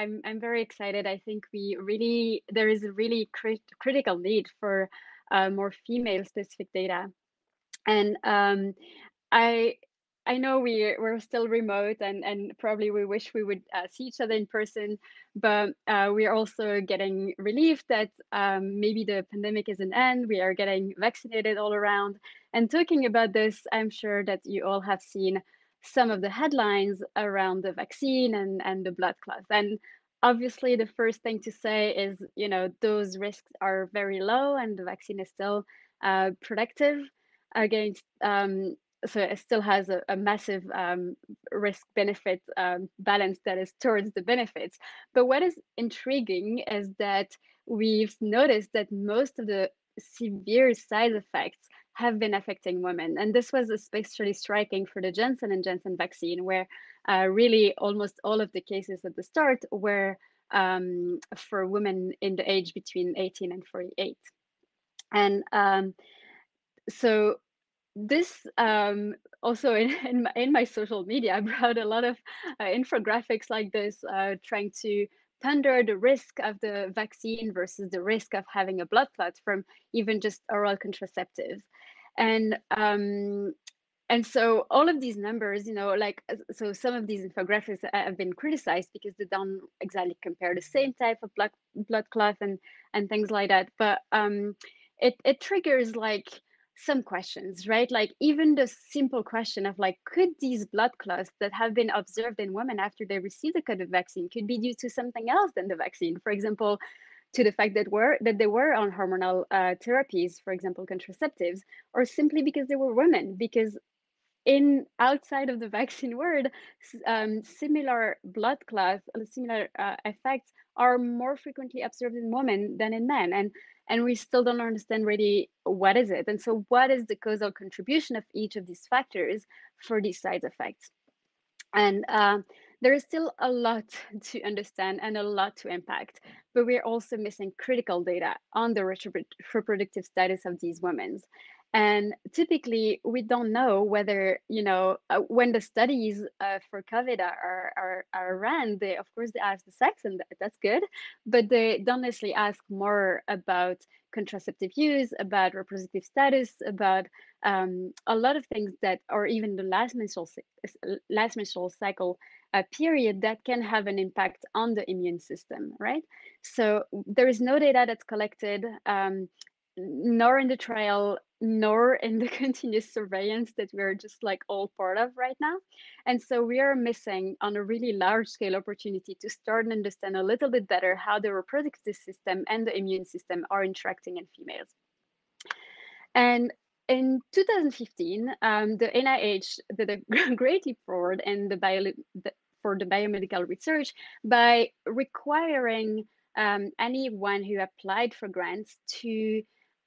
I'm I'm very excited. I think we really there is a really crit critical need for uh, more female specific data, and um, I I know we we're still remote and and probably we wish we would uh, see each other in person, but uh, we're also getting relief that um, maybe the pandemic is an end. We are getting vaccinated all around, and talking about this, I'm sure that you all have seen some of the headlines around the vaccine and and the blood clots. And obviously, the first thing to say is you know those risks are very low, and the vaccine is still uh, protective against um, so it still has a, a massive um, risk benefit um, balance that is towards the benefits. But what is intriguing is that we've noticed that most of the severe side effects have been affecting women, and this was especially striking for the Johnson and Johnson vaccine, where uh, really almost all of the cases at the start were um, for women in the age between 18 and 48, and um, so this um, also in, in my, in, my, social media, I brought a lot of uh, infographics like this, uh, trying to ponder the risk of the vaccine versus the risk of having a blood clot from even just oral contraceptives. And um, and so all of these numbers, you know, like so some of these infographics have been criticized because they don't exactly compare the same type of blood blood clot and and things like that. But um, it it triggers like some questions, right? Like even the simple question of like, could these blood clots that have been observed in women after they received the COVID vaccine could be due to something else than the vaccine? For example, to the fact that were that they were on hormonal uh, therapies, for example, contraceptives, or simply because they were women, because in outside of the vaccine world, um, similar blood clots, similar uh, effects are more frequently observed in women than in men, and and we still don't understand really what is it. And so, what is the causal contribution of each of these factors for these side effects? And uh, there is still a lot to understand and a lot to impact, but we're also missing critical data on the reproductive status of these women and typically we don't know whether you know uh, when the studies uh, for covid are, are are ran they of course they ask the sex and that's good but they don't necessarily ask more about contraceptive use about reproductive status about um, a lot of things that or even the last menstrual last menstrual cycle uh, period that can have an impact on the immune system right? So there is no data that's collected um, nor in the trial nor in the continuous surveillance that we're just like all part of right now. And so we are missing on a really large scale opportunity to start and understand a little bit better how the reproductive system and the immune system are interacting in females. And in 2015 um, the nih did a great leap forward in the bio the, for the biomedical research by requiring um, anyone who applied for grants to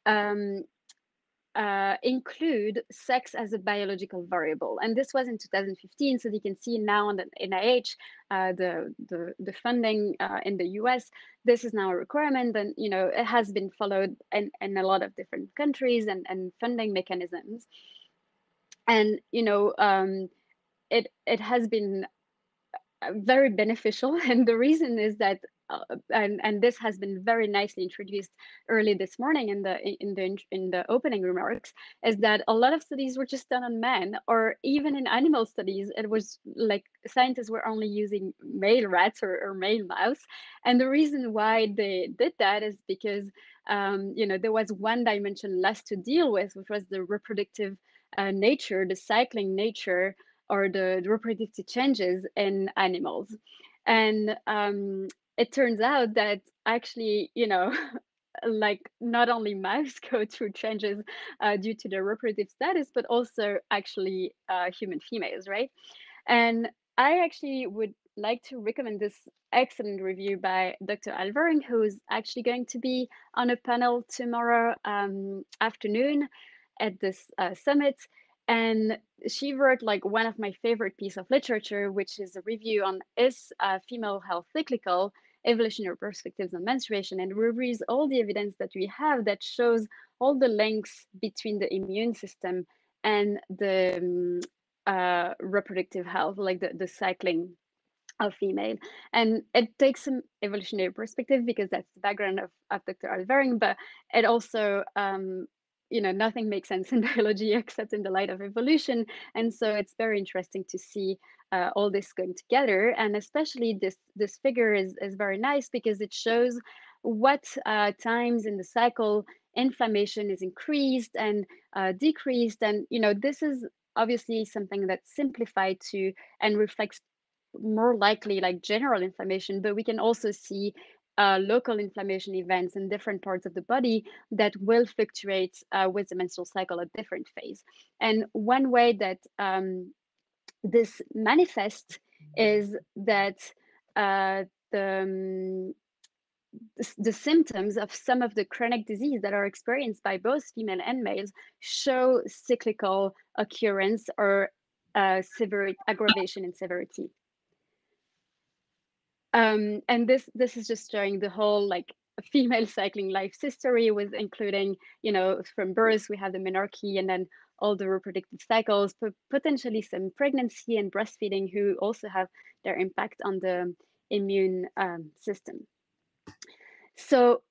um, uh, include sex as a biological variable. And this was in 2015. So you can see now on the NIH, uh, the, the, the funding uh, in the US, this is now a requirement. And, you know, it has been followed in, in a lot of different countries and, and funding mechanisms. And, you know, um, it, it has been very beneficial. And the reason is that uh, and and this has been very nicely introduced early this morning in the in the in the opening remarks is that a lot of studies were just done on men or even in animal studies it was like scientists were only using male rats or, or male mouse and the reason why they did that is because um, you know there was one dimension less to deal with which was the reproductive uh, nature the cycling nature or the, reproductive changes in animals and um, it turns out that actually, you know, like not only mice go through changes uh, due to their reproductive status, but also actually uh, human females, right? And I actually would like to recommend this excellent review by Dr. Alvergne, who's actually going to be on a panel tomorrow um, afternoon at this uh, summit and she wrote like one of my favorite piece of literature which is a review on is uh, female health cyclical evolutionary perspectives on menstruation and reviews all the evidence that we have that shows all the links between the immune system and the um, uh, reproductive health like the, the cycling of female. And it takes some evolutionary perspective because that's the background of, of Dr. Alvergne, but it also, um, you know, nothing makes sense in biology except in the light of evolution. And so it's very interesting to see uh, all this going together. And especially this, this figure is, is very nice because it shows what uh, times in the cycle inflammation is increased and uh, decreased. And, you know, this is obviously something that's simplified to and reflects more likely like general inflammation, but we can also see uh, local inflammation events in different parts of the body that will fluctuate uh, with the menstrual cycle at different phase. And one way that um, this manifests is that uh, the, um, the symptoms of some of the chronic disease that are experienced by both female and males show cyclical occurrence or uh, severity, aggravation in severity. Um, and this this is just showing the whole like female cycling life history with including, you know, from birth, we have the menarche and then all the reproductive cycles, but potentially some pregnancy and breastfeeding who also have their impact on the immune um, system. So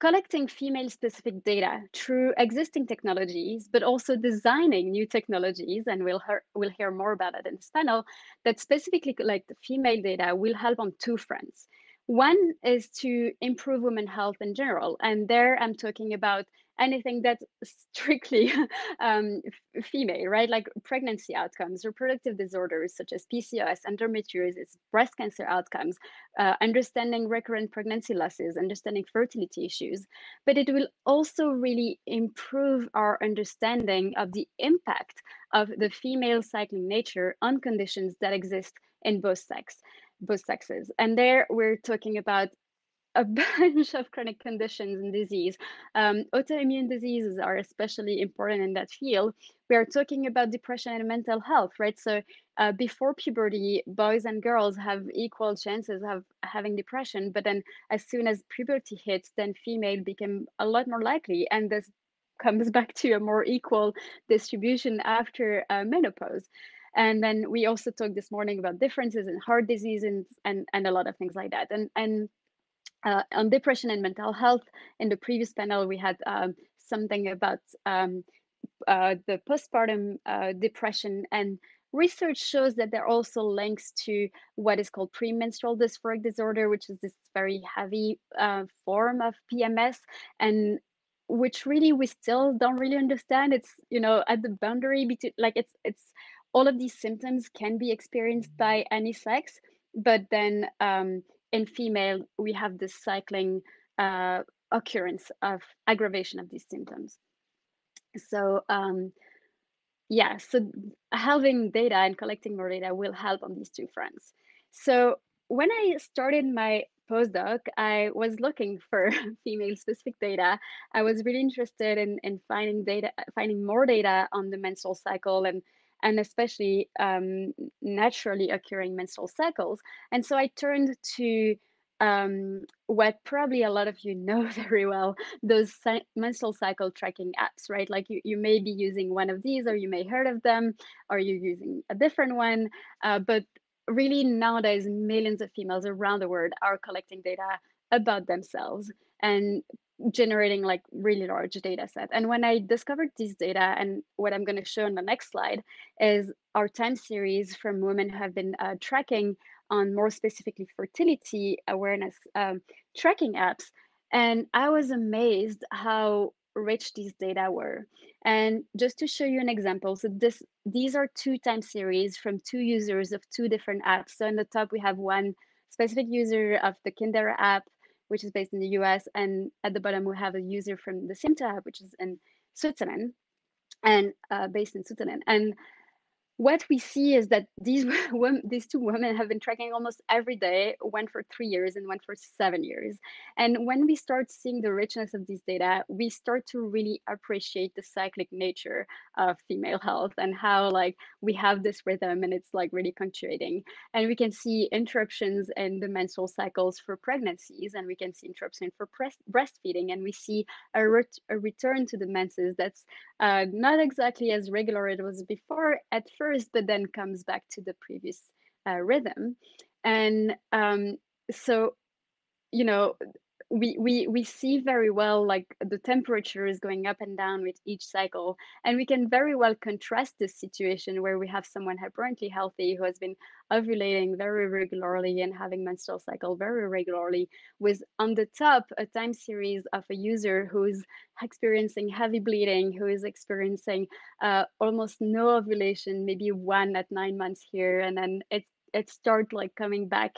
collecting female specific data through existing technologies, but also designing new technologies, and we'll hear, we'll hear more about it in this panel, that specifically collect female data will help on two fronts. One is to improve women health in general. And there I'm talking about anything that's strictly um, female, right? Like pregnancy outcomes, reproductive disorders such as PCOS, endometriosis, breast cancer outcomes, uh, understanding recurrent pregnancy losses, understanding fertility issues. But it will also really improve our understanding of the impact of the female cycling nature on conditions that exist in both sex both sexes. And there we're talking about a bunch of chronic conditions and disease. Um, autoimmune diseases are especially important in that field. We are talking about depression and mental health, right? So uh, before puberty, boys and girls have equal chances of having depression, but then as soon as puberty hits, then female become a lot more likely, and this comes back to a more equal distribution after uh, menopause. And then we also talked this morning about differences in heart disease and, and, and a lot of things like that. And, and uh, on depression and mental health, in the previous panel, we had um, something about um, uh, the postpartum uh, depression and research shows that there are also links to what is called premenstrual dysphoric disorder, which is this very heavy uh, form of PMS. And which really we still don't really understand. It's you know at the boundary between like it's it's all of these symptoms can be experienced by any sex, but then um, in female, we have this cycling uh, occurrence of aggravation of these symptoms. So um, yeah, so having data and collecting more data will help on these two fronts. So when I started my postdoc, I was looking for female specific data. I was really interested in, in finding data, finding more data on the menstrual cycle and and especially um, naturally occurring menstrual cycles. And so I turned to um, what probably a lot of you know very well, those menstrual cycle tracking apps, right? Like you, you may be using one of these or you may heard of them or you're using a different one. Uh, but really nowadays, millions of females around the world are collecting data about themselves and generating like really large data set. And when I discovered this data and what I'm going to show on the next slide is our time series from women who have been uh, tracking on more specifically fertility awareness um, tracking apps. And I was amazed how rich these data were. And just to show you an example, so this these are two time series from two users of two different apps. So in the top, we have one specific user of the Kindara app which is based in the US. And at the bottom, we have a user from the Sympto which is in Switzerland and uh, based in Switzerland. And what we see is that these women, these two women have been tracking almost every day, one for three years and one for seven years. And when we start seeing the richness of these data, we start to really appreciate the cyclic nature of female health and how like we have this rhythm and it's like really punctuating. And we can see interruptions in the menstrual cycles for pregnancies, and we can see interruption for breastfeeding, and we see a, ret a return to the menses that's uh, not exactly as regular as it was before at first, but then comes back to the previous uh, rhythm. And um, so, you know, we, we we see very well like the temperature is going up and down with each cycle and we can very well contrast this situation where we have someone apparently healthy who has been ovulating very regularly and having menstrual cycle very regularly with on the top a time series of a user who's experiencing heavy bleeding who is experiencing uh, almost no ovulation maybe one at nine months here and then it it start like coming back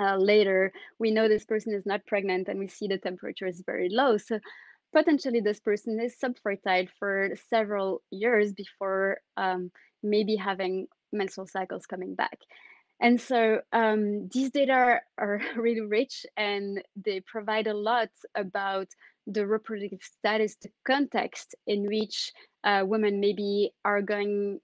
uh, later, we know this person is not pregnant and we see the temperature is very low. So potentially this person is subfertile for several years before um, maybe having menstrual cycles coming back. And so um, these data are really rich and they provide a lot about the reproductive status, the context in which uh, women maybe are going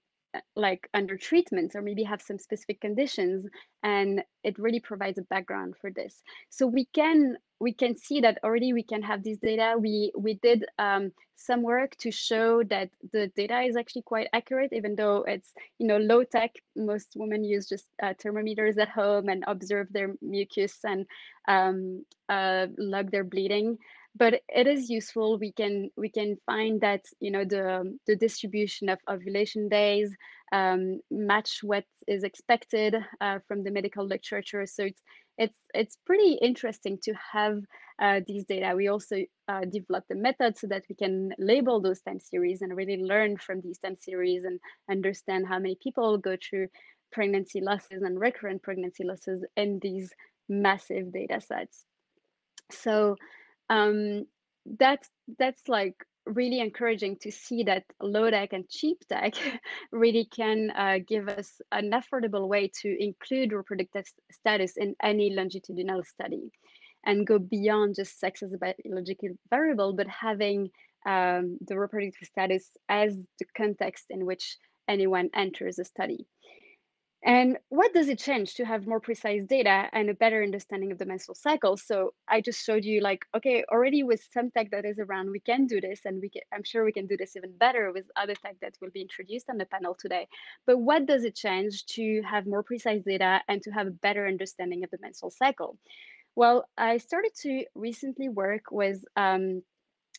like under treatment or maybe have some specific conditions and it really provides a background for this. So we can we can see that already we can have this data. We we did um, some work to show that the data is actually quite accurate even though it's you know low tech. Most women use just uh, thermometers at home and observe their mucus and um, uh, log their bleeding but it is useful. We can we can find that you know the the distribution of ovulation days um, match what is expected uh, from the medical literature. So it's it's it's pretty interesting to have uh, these data. We also uh, developed a method so that we can label those time series and really learn from these time series and understand how many people go through pregnancy losses and recurrent pregnancy losses in these massive data sets. So um, that's that's like really encouraging to see that low tech and cheap tech really can uh, give us an affordable way to include reproductive status in any longitudinal study and go beyond just sex as a biological variable, but having um, the reproductive status as the context in which anyone enters a study. And what does it change to have more precise data and a better understanding of the menstrual cycle? So I just showed you like, okay, already with some tech that is around, we can do this and we can, I'm sure we can do this even better with other tech that will be introduced on the panel today. But what does it change to have more precise data and to have a better understanding of the menstrual cycle? Well, I started to recently work with um,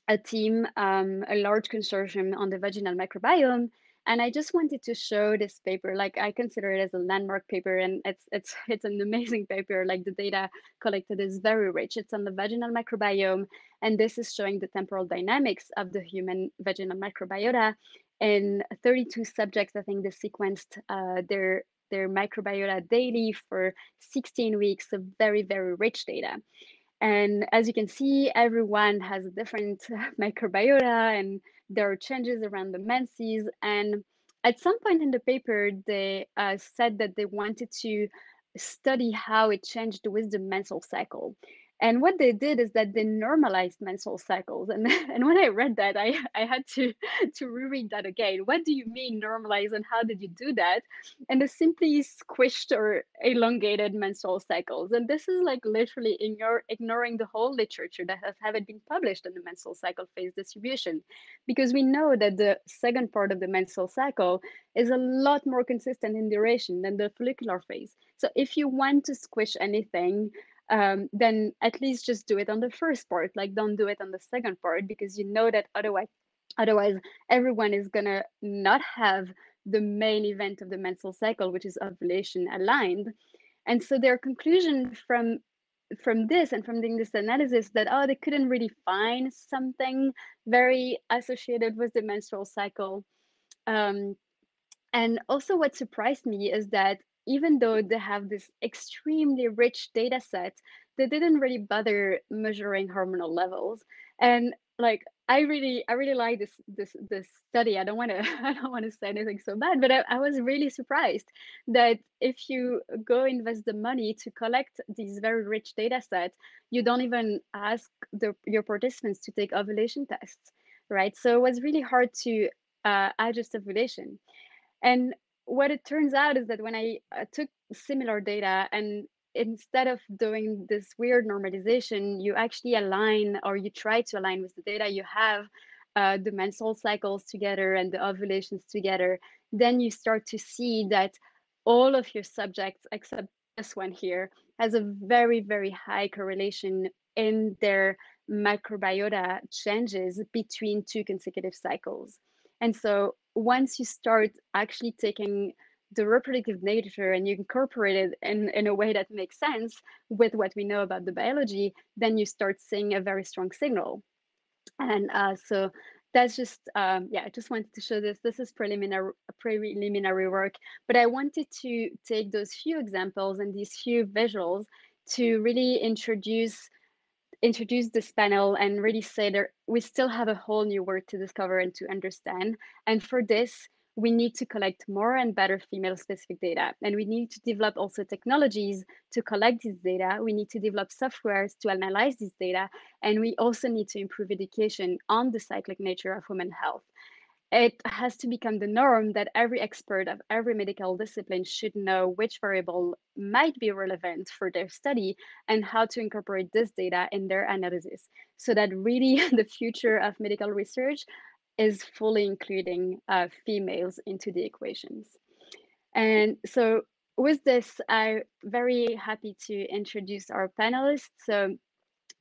a team, um, a large consortium on the vaginal microbiome and i just wanted to show this paper like i consider it as a landmark paper and it's it's it's an amazing paper like the data collected is very rich. It's on the vaginal microbiome and this is showing the temporal dynamics of the human vaginal microbiota In 32 subjects i think they sequenced uh, their their microbiota daily for 16 weeks of very very rich data. And as you can see, everyone has a different microbiota and there are changes around the menses. And at some point in the paper, they uh, said that they wanted to study how it changed with the menstrual cycle. And what they did is that they normalized menstrual cycles. And, and when I read that, I, I had to, to reread that again. What do you mean normalize and how did you do that? And they simply squished or elongated menstrual cycles. And this is like literally ignoring the whole literature that has haven't been published on the menstrual cycle phase distribution. Because we know that the second part of the menstrual cycle is a lot more consistent in duration than the follicular phase. So if you want to squish anything, um, then at least just do it on the first part. Like don't do it on the second part because you know that otherwise, otherwise everyone is gonna not have the main event of the menstrual cycle, which is ovulation aligned. And so their conclusion from from this and from doing this analysis that oh they couldn't really find something very associated with the menstrual cycle um, and also what surprised me is that even though they have this extremely rich data set, they didn't really bother measuring hormonal levels. And like I really I really like this this this study. I don't want to I don't want to say anything so bad, but I, I was really surprised that if you go invest the money to collect these very rich data sets, you don't even ask the, your participants to take ovulation tests, right? So it was really hard to uh, adjust ovulation. And what it turns out is that when I uh, took similar data and instead of doing this weird normalization, you actually align or you try to align with the data you have uh, the menstrual cycles together and the ovulations together, then you start to see that all of your subjects, except this one here has a very, very high correlation in their microbiota changes between two consecutive cycles. And so once you start actually taking the reproductive nature and you incorporate it in, in a way that makes sense with what we know about the biology, then you start seeing a very strong signal. And uh, so that's just um, yeah i just wanted to show this this is preliminary preliminary work but i wanted to take those few examples and these few visuals to really introduce introduce this panel and really say that we still have a whole new world to discover and to understand and for this we need to collect more and better female specific data. And we need to develop also technologies to collect this data. We need to develop softwares to analyze this data. And we also need to improve education on the cyclic nature of women health. It has to become the norm that every expert of every medical discipline should know which variable might be relevant for their study and how to incorporate this data in their analysis so that really the future of medical research is fully including uh, females into the equations. And so with this, I'm very happy to introduce our panelists. So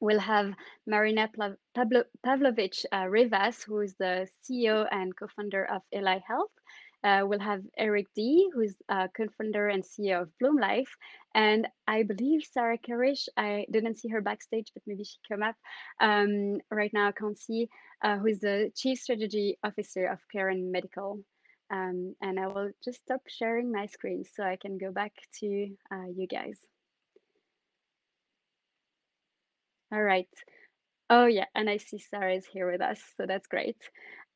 we'll have Marina Pavlovic uh, Rivas, who is the CEO and co-founder of Eli Health. Uh, we'll have Eric Dy, who's uh, co-founder and CEO of Bloom Life, and I believe Sarah Kerruish. I didn't see her backstage, but maybe she come up um, right now. I can't see. Uh, who is the Chief Strategy Officer of Kheiron Medical. Um, and I will just stop sharing my screen so I can go back to uh, you guys. All right. Oh yeah, and I see Sarah is here with us, so that's great.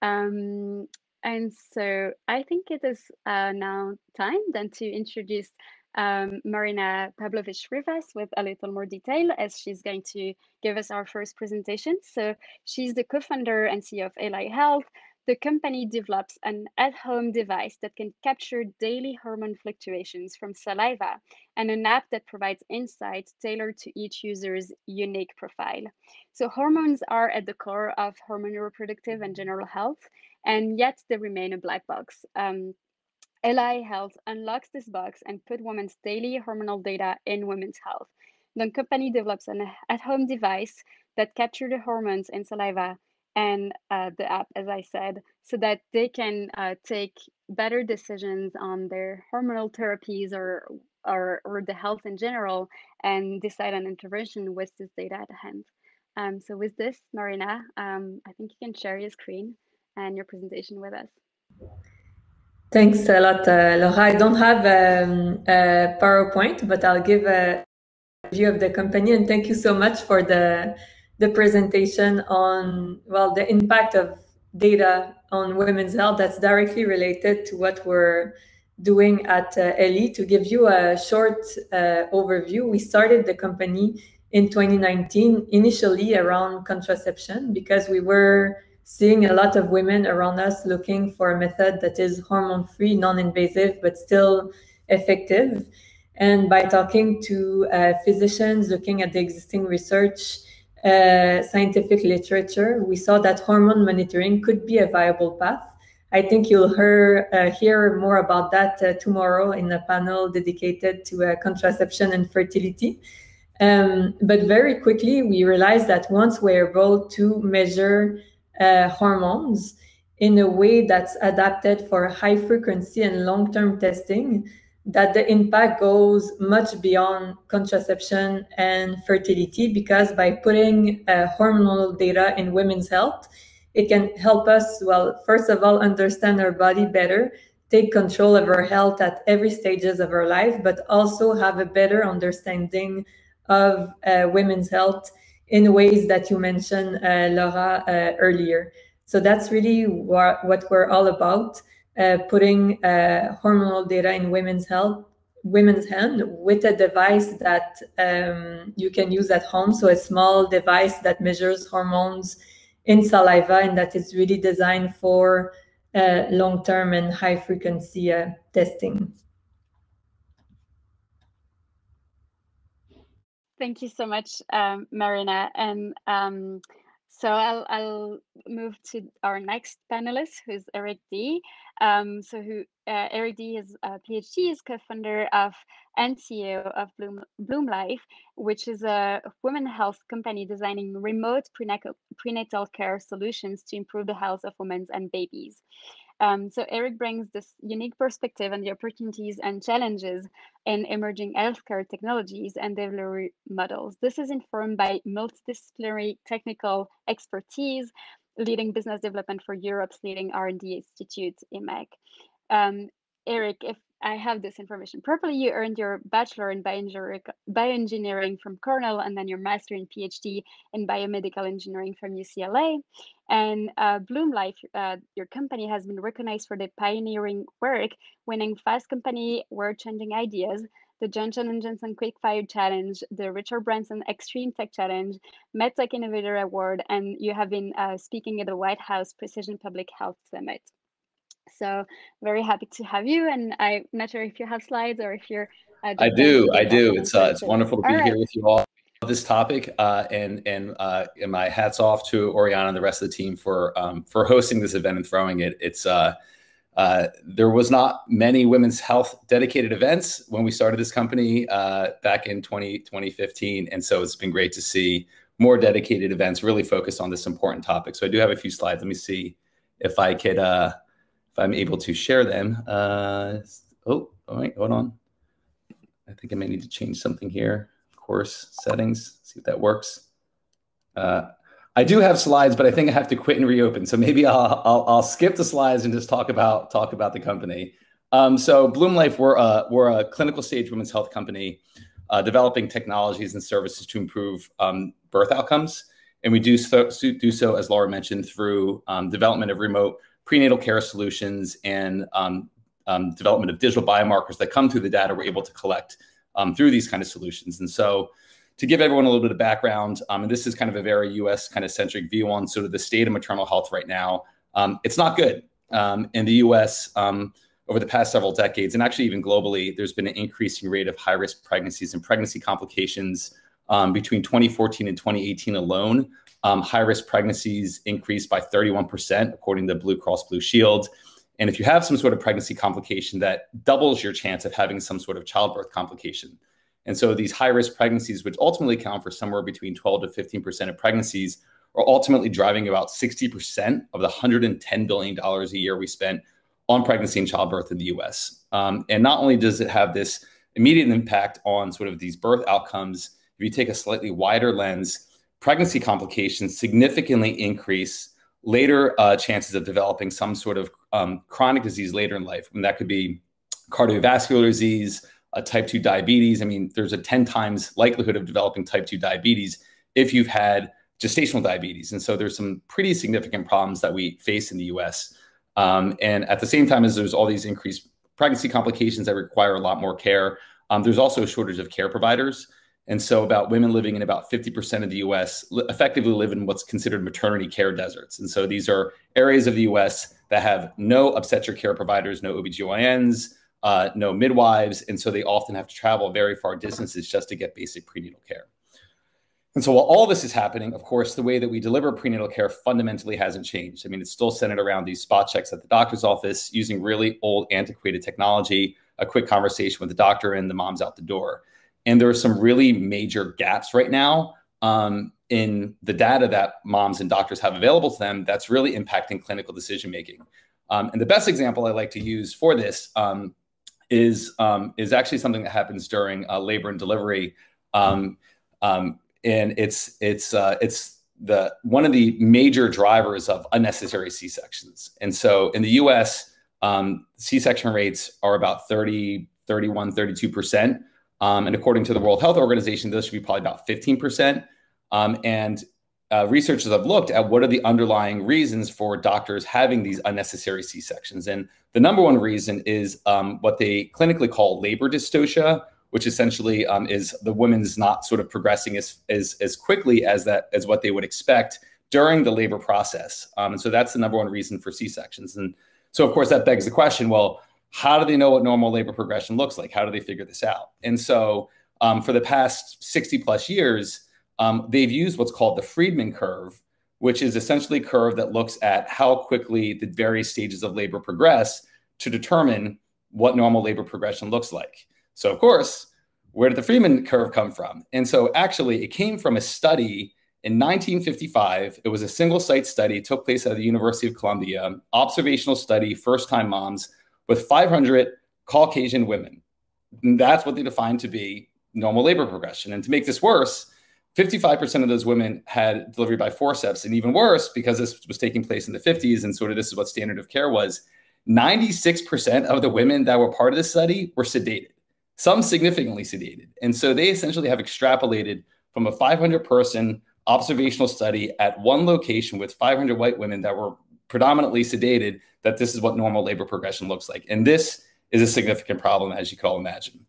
Um, and so I think it is uh, now time then to introduce um, Marina Pavlovic Rivas with a little more detail as she's going to give us our first presentation. So she's the co-founder and CEO of Eli Health. The company develops an at-home device that can capture daily hormone fluctuations from saliva and an app that provides insights tailored to each user's unique profile. So hormones are at the core of hormone reproductive and general health, and yet they remain a black box. Um, Eli Health unlocks this box and put women's daily hormonal data in women's health. The company develops an at-home device that captures the hormones in saliva and uh, the app, as I said, so that they can uh, take better decisions on their hormonal therapies or, or, or the health in general and decide on intervention with this data at hand. Um, so with this, Marina, um, I think you can share your screen and your presentation with us. Thanks a lot, uh, Laura. I don't have um, a PowerPoint, but I'll give a view of the company. And thank you so much for the the presentation on well the impact of data on women's health that's directly related to what we're doing at uh, Eli. To give you a short uh, overview, we started the company in 2019, initially around contraception, because we were seeing a lot of women around us looking for a method that is hormone free, non invasive, but still effective. And by talking to uh, physicians, looking at the existing research, uh, scientific literature, we saw that hormone monitoring could be a viable path. I think you'll hear, uh, hear more about that uh, tomorrow in a panel dedicated to uh, contraception and fertility. Um, but very quickly, we realized that once we're able to measure uh, hormones in a way that's adapted for high frequency and long term testing, that the impact goes much beyond contraception and fertility because by putting uh, hormonal data in women's health, it can help us, well, first of all, understand our body better, take control of our health at every stages of our life, but also have a better understanding of uh, women's health in ways that you mentioned, uh, Laura, uh, earlier. So that's really what, what we're all about, uh, putting uh, hormonal data in women's health, women's hand with a device that um, you can use at home. So a small device that measures hormones in saliva and that is really designed for uh, long-term and high-frequency uh, testing. Thank you so much, um, Marina. And um, so I'll, I'll move to our next panelist, who's Eric Dy. Um, so who uh, Eric Dy is a PhD, is co-founder of and CEO of Bloom, Bloom Life, which is a women health company designing remote prenatal, prenatal care solutions to improve the health of women and babies. Um, so Eric brings this unique perspective on the opportunities and challenges in emerging healthcare technologies and delivery models. This is informed by multidisciplinary technical expertise, leading business development for Europe's leading R&D institute, IMEC. Um, Eric, if I have this information properly, you earned your bachelor in bioengineering from Cornell and then your master in PhD in biomedical engineering from UCLA. And uh, Bloom Life, uh, your company, has been recognized for the pioneering work, winning Fast Company World Changing Ideas, the Johnson & Johnson Quick Fire Challenge, the Richard Branson Extreme Tech Challenge, MedTech Innovator Award, and you have been uh, speaking at the White House Precision Public Health Summit. So very happy to have you. And I'm not sure if you have slides or if you're. Uh, I do. I do. It's uh, it's wonderful to be here with you all. This topic uh, and and uh, and my hats off to Oriana and the rest of the team for um, for hosting this event and throwing it. It's uh, uh, there was not many women's health dedicated events when we started this company uh, back in 20, 2015. And so it's been great to see more dedicated events really focused on this important topic. So I do have a few slides. Let me see if I could uh, if I'm able to share them. Uh, oh, all right, hold on. I think I may need to change something here. Course settings, see if that works. I do have slides, but I think I have to quit and reopen. So maybe I'll, I'll, I'll skip the slides and just talk about talk about the company. Um, so Bloom Life, we're a, we're a clinical stage women's health company uh, developing technologies and services to improve um, birth outcomes. And we do so, do so, as Laura mentioned, through um, development of remote prenatal care solutions and um, um, development of digital biomarkers that come through the data we're able to collect um, through these kind of solutions. And so to give everyone a little bit of background, um, and this is kind of a very US kind of centric view on sort of the state of maternal health right now, um, it's not good. Um, in the US, over the past several decades, and actually even globally, there's been an increasing rate of high risk pregnancies and pregnancy complications between 2014 and 2018 alone um, high risk pregnancies increased by 31%, according to Blue Cross Blue Shield. And if you have some sort of pregnancy complication, that doubles your chance of having some sort of childbirth complication. And so these high risk pregnancies, which ultimately account for somewhere between 12 to 15% of pregnancies, are ultimately driving about 60% of the $110 billion a year we spent on pregnancy and childbirth in the US. Um, and not only does it have this immediate impact on sort of these birth outcomes, if you take a slightly wider lens, pregnancy complications significantly increase later uh, chances of developing some sort of um, chronic disease later in life. And that could be cardiovascular disease, type 2 diabetes. I mean, there's a 10 times likelihood of developing type 2 diabetes if you've had gestational diabetes. And so there's some pretty significant problems that we face in the US. Um, and at the same time as there's all these increased pregnancy complications that require a lot more care, um, there's also a shortage of care providers. And so, about women living in about 50% of the US effectively live in what's considered maternity care deserts. And so, these are areas of the US that have no obstetric care providers, no OBGYNs, uh, no midwives. And so, they often have to travel very far distances just to get basic prenatal care. And so, while all this is happening, of course, the way that we deliver prenatal care fundamentally hasn't changed. I mean, it's still centered around these spot checks at the doctor's office using really old, antiquated technology, a quick conversation with the doctor, and the mom's out the door. And there are some really major gaps right now um, in the data that moms and doctors have available to them that's really impacting clinical decision making. Um, and the best example I like to use for this um, is um, is actually something that happens during uh, labor and delivery, um, um, and it's it's uh, it's the one of the major drivers of unnecessary C sections. And so in the U.S., C section rates are about 30, 31, 32 percent. Um, and according to the World Health Organization, this should be probably about 15%. Um, and uh, researchers have looked at what are the underlying reasons for doctors having these unnecessary C sections. And the number one reason is um, what they clinically call labor dystocia, which essentially um, is the woman's not sort of progressing as, as, as quickly as that as what they would expect during the labor process. Um, and so that's the number one reason for C sections. And so, of course, that begs the question well, how do they know what normal labor progression looks like? How do they figure this out? And so, um, for the past 60 plus years, um, they've used what's called the Friedman curve, which is essentially a curve that looks at how quickly the various stages of labor progress to determine what normal labor progression looks like. So, of course, where did the Friedman curve come from? And so, actually, it came from a study in 1955. It was a single site study, took place at the University of Columbia, observational study, first time moms with 500 Caucasian women. And that's what they defined to be normal labor progression. And to make this worse, 55% of those women had delivery by forceps. And even worse, because this was taking place in the 50s and sort of this is what standard of care was, 96% of the women that were part of this study were sedated, some significantly sedated. And so they essentially have extrapolated from a 500 person observational study at one location with 500 white women that were predominantly sedated that this is what normal labor progression looks like. And this is a significant problem, as you can all imagine.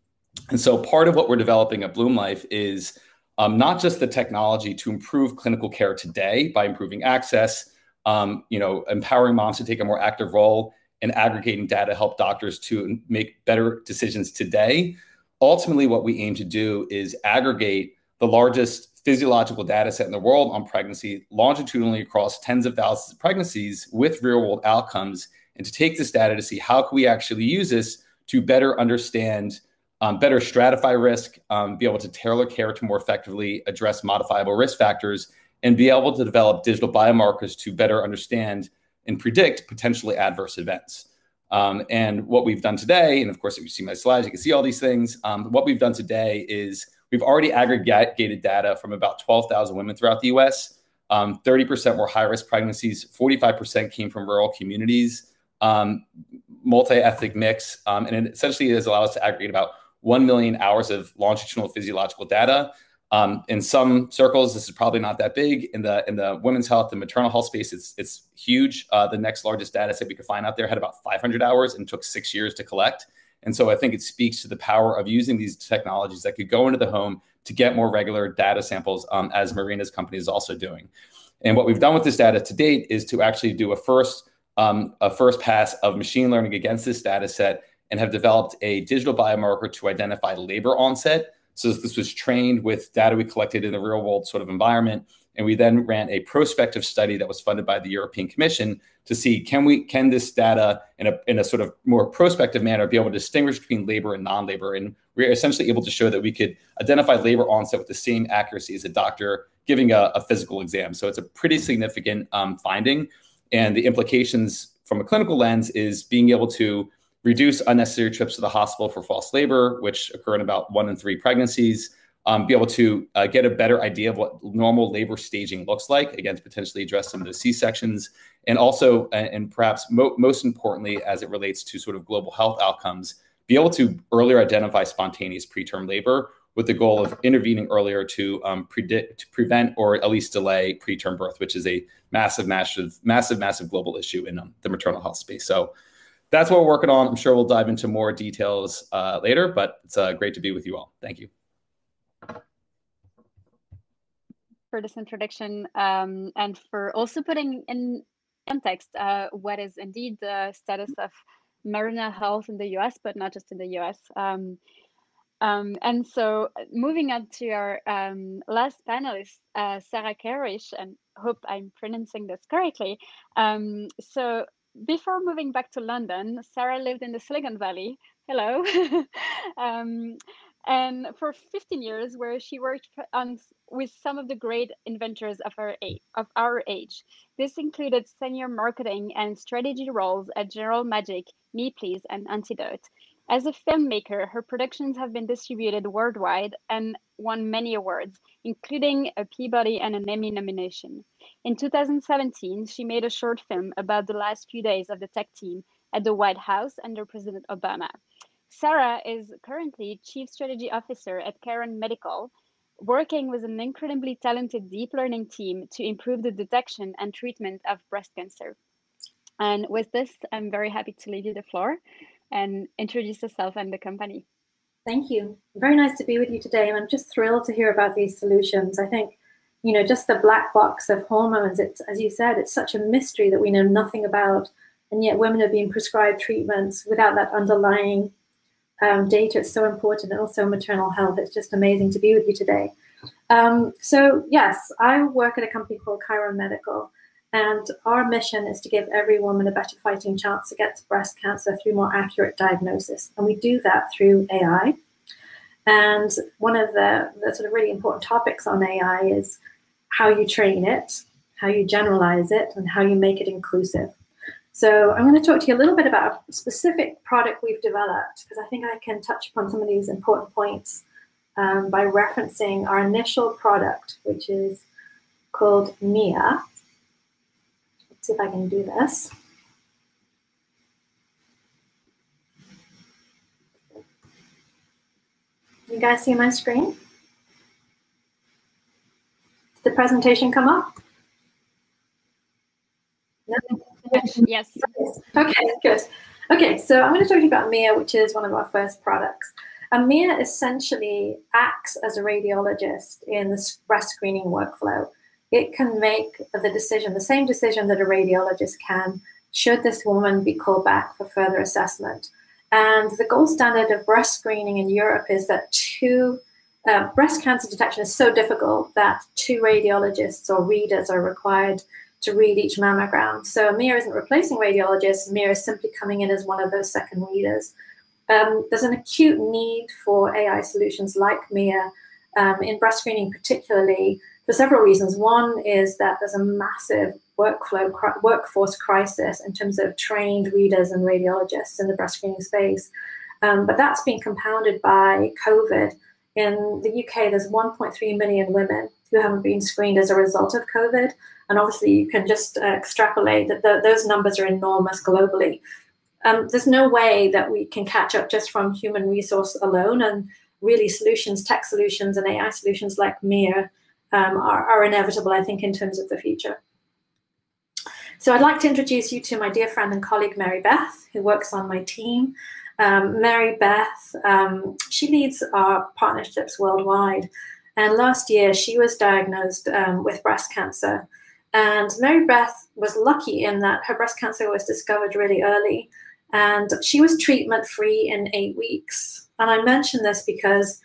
And so part of what we're developing at Bloom Life is not just the technology to improve clinical care today by improving access, um, you know, empowering moms to take a more active role and aggregating data to help doctors to make better decisions today. Ultimately, what we aim to do is aggregate the largest physiological data set in the world on pregnancy longitudinally across tens of thousands of pregnancies with real world outcomes and to take this data to see how can we actually use this to better understand um, better stratify risk um, be able to tailor care to more effectively address modifiable risk factors and be able to develop digital biomarkers to better understand and predict potentially adverse events. Um, and what we've done today, and of course, if you see my slides, you can see all these things. Um, what we've done today is we've already aggregated data from about 12,000 women throughout the US. Um, 30% were high risk pregnancies, 45% came from rural communities, um, multi ethnic mix. Um, and it essentially has allowed us to aggregate about 1 million hours of longitudinal physiological data. Um, in some circles, this is probably not that big. In the in the women's health and maternal health space, it's it's huge. Uh, the next largest data set we could find out there had about 500 hours and took six years to collect. And so I think it speaks to the power of using these technologies that could go into the home to get more regular data samples, um, as Marina's company is also doing. And what we've done with this data to date is to actually do a first um, a first pass of machine learning against this data set and have developed a digital biomarker to identify labor onset so this was trained with data we collected in the real world sort of environment. And we then ran a prospective study that was funded by the European Commission to see can we can this data in a, in a sort of more prospective manner be able to distinguish between labor and non-labor. And we are essentially able to show that we could identify labor onset with the same accuracy as a doctor giving a, a physical exam. So it's a pretty significant um, finding. And the implications from a clinical lens is being able to reduce unnecessary trips to the hospital for false labor, which occur in about one in three pregnancies, um, be able to uh, get a better idea of what normal labor staging looks like, again, to potentially address some of those C-sections, and also, and perhaps mo most importantly, as it relates to sort of global health outcomes, be able to earlier identify spontaneous preterm labor with the goal of intervening earlier to um, predict, to prevent or at least delay preterm birth, which is a massive, massive, massive, massive global issue in um, the maternal health space. So that's what we're working on. I'm sure we'll dive into more details uh, later, but it's uh, great to be with you all. Thank you. For this introduction um, and for also putting in context uh, what is indeed the status of maternal health in the US, but not just in the US. Um, um, and so moving on to our um, last panelist, uh, Sarah Kerruish, and hope I'm pronouncing this correctly. Um, so before moving back to London, Sarah lived in the Silicon Valley. Hello. um, and for 15 years, where she worked on with some of the great inventors of our age. Of our age. This included senior marketing and strategy roles at General Magic, Me Please, and Antidote. As a filmmaker, her productions have been distributed worldwide and won many awards, including a Peabody and an Emmy nomination. In 2017, she made a short film about the last few days of the tech team at the White House under President Obama. Sarah is currently Chief Strategy Officer at Kheiron Medical, working with an incredibly talented deep learning team to improve the detection and treatment of breast cancer. And with this, I'm very happy to leave you the floor and introduce yourself and the company. Thank you. Very nice to be with you today. And I'm just thrilled to hear about these solutions. I think, you know, just the black box of hormones, it's, as you said, it's such a mystery that we know nothing about. And yet women are being prescribed treatments without that underlying um, data. It's so important. And also maternal health. It's just amazing to be with you today. Um, so yes, I work at a company called Kheiron Medical, and our mission is to give every woman a better fighting chance against breast cancer through more accurate diagnosis. And we do that through AI. And one of the, the sort of really important topics on AI is how you train it, how you generalize it, and how you make it inclusive. So I'm going to talk to you a little bit about a specific product we've developed because I think I can touch upon some of these important points um, by referencing our initial product, which is called Mia. Let's see if I can do this. You guys see my screen? Did the presentation come up? No? Yes. Okay, good. Okay, so I'm going to talk to you about Mia, which is one of our first products. And Mia essentially acts as a radiologist in the breast screening workflow. It can make the decision, the same decision that a radiologist can, should this woman be called back for further assessment. And the gold standard of breast screening in Europe is that two uh, breast cancer detection is so difficult that two radiologists or readers are required to read each mammogram. So Mia isn't replacing radiologists, Mia is simply coming in as one of those second readers. Um, there's an acute need for AI solutions like Mia um, in breast screening, particularly for several reasons. One is that there's a massive workflow workforce crisis in terms of trained readers and radiologists in the breast screening space. Um, but that's been compounded by COVID. In the UK, there's 1.3 million women who haven't been screened as a result of COVID. And obviously, you can just uh, extrapolate that the, those numbers are enormous globally. Um, there's no way that we can catch up just from human resource alone. And really, solutions, tech solutions, and AI solutions like Mia um, are, are inevitable, I think, in terms of the future. So I'd like to introduce you to my dear friend and colleague, Mary Beth, who works on my team. Um, Mary Beth, um, she leads our partnerships worldwide. And last year, she was diagnosed um, with breast cancer. And Mary Beth was lucky in that her breast cancer was discovered really early. And she was treatment free in eight weeks. And I mention this because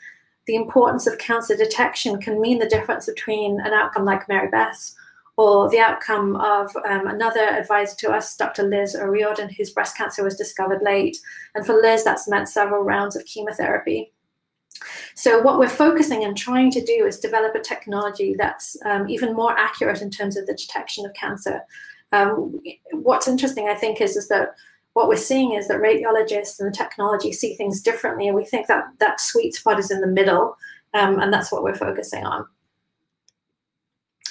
the importance of cancer detection can mean the difference between an outcome like Mary Beth's or the outcome of um, another advisor to us, Dr. Liz O'Riordan, whose breast cancer was discovered late. And for Liz, that's meant several rounds of chemotherapy. So what we're focusing and trying to do is develop a technology that's um, even more accurate in terms of the detection of cancer. Um, what's interesting, I think, is, is that what we're seeing is that radiologists and the technology see things differently, and we think that that sweet spot is in the middle, um, and that's what we're focusing on.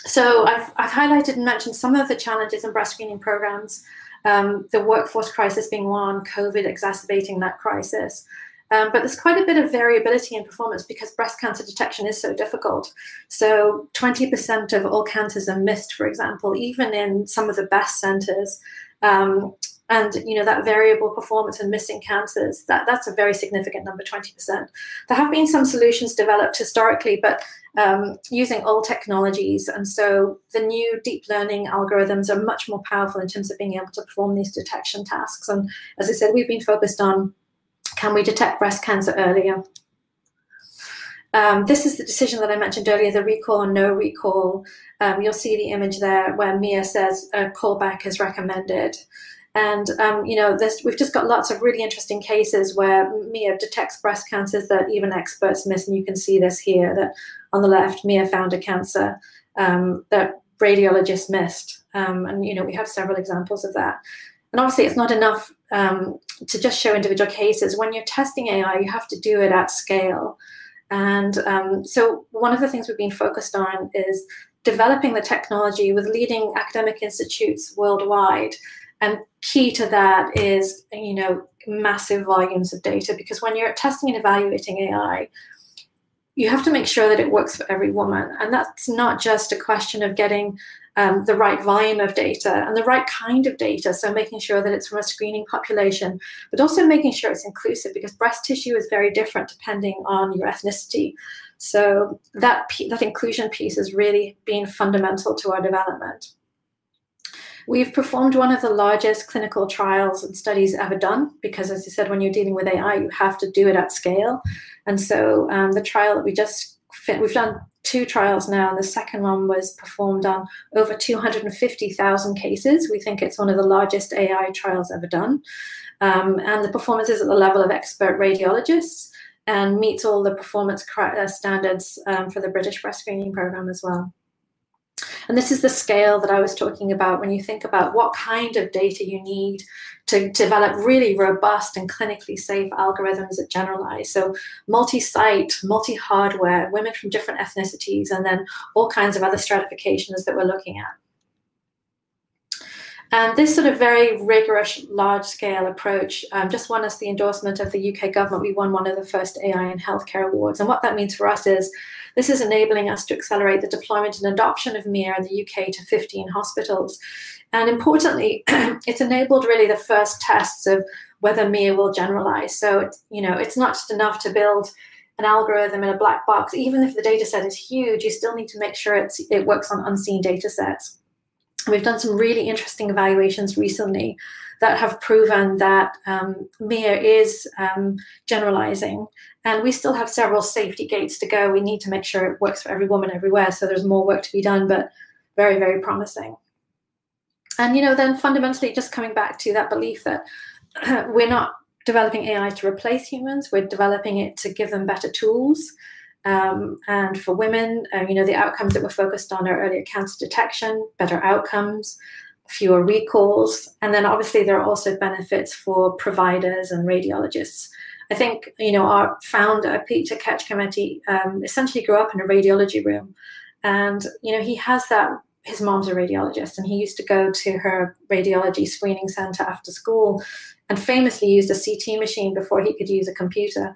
So I've, I've highlighted and mentioned some of the challenges in breast screening programs, um, the workforce crisis being one, COVID exacerbating that crisis. Um, but there's quite a bit of variability in performance because breast cancer detection is so difficult. So 20% of all cancers are missed, for example, even in some of the best centers. Um, and you know that variable performance and missing cancers that that's a very significant number 20% there have been some solutions developed historically but um, using old technologies and so the new deep learning algorithms are much more powerful in terms of being able to perform these detection tasks and as i said we've been focused on can we detect breast cancer earlier um, this is the decision that I mentioned earlier, the recall and no recall. Um, you'll see the image there where Mia says a callback is recommended. And um, you know, we've just got lots of really interesting cases where Mia detects breast cancers that even experts miss, and you can see this here. That on the left, Mia found a cancer um, that radiologists missed, um, and you know, we have several examples of that. And obviously, it's not enough um, to just show individual cases. When you're testing AI, you have to do it at scale. And um, so, one of the things we've been focused on is developing the technology with leading academic institutes worldwide and key to that is, you know, massive volumes of data because when you're testing and evaluating AI, you have to make sure that it works for every woman. And that's not just a question of getting um, the right volume of data and the right kind of data. So making sure that it's from a screening population, but also making sure it's inclusive because breast tissue is very different depending on your ethnicity. So that that inclusion piece has really been fundamental to our development. We've performed one of the largest clinical trials and studies ever done because, as you said, when you're dealing with AI, you have to do it at scale. And so um, the trial that we just we've done two trials now, and the second one was performed on over 250,000 cases. We think it's one of the largest AI trials ever done. Um, and the performance is at the level of expert radiologists and meets all the performance uh, standards um, for the British breast screening program as well. And this is the scale that I was talking about when you think about what kind of data you need to develop really robust and clinically safe algorithms that generalize. So multi-site, multi-hardware, women from different ethnicities, and then all kinds of other stratifications that we're looking at. And this sort of very rigorous, large scale approach um, just won us the endorsement of the UK government. We won one of the first AI in healthcare awards. And what that means for us is this is enabling us to accelerate the deployment and adoption of Mia in the UK to 15 hospitals. And importantly, it's enabled really the first tests of whether Mia will generalize. So, you know, it's not just enough to build an algorithm in a black box. Even if the data set is huge, you still need to make sure it works on unseen data sets. We've done some really interesting evaluations recently that have proven that um, is um, generalizing. And we still have several safety gates to go. We need to make sure it works for every woman everywhere. So there's more work to be done, but very, very promising. And, you know, then fundamentally just coming back to that belief that we're not developing AI to replace humans, we're developing it to give them better tools um, and for women, uh, you know, the outcomes that we're focused on are earlier cancer detection, better outcomes, fewer recalls, and then obviously there are also benefits for providers and radiologists. I think, you know, our founder, Peter Kecskemethy, um, essentially grew up in a radiology room. And, you know, he has that, his mom's a radiologist, and he used to go to her radiology screening center after school and famously used a CT machine before he could use a computer.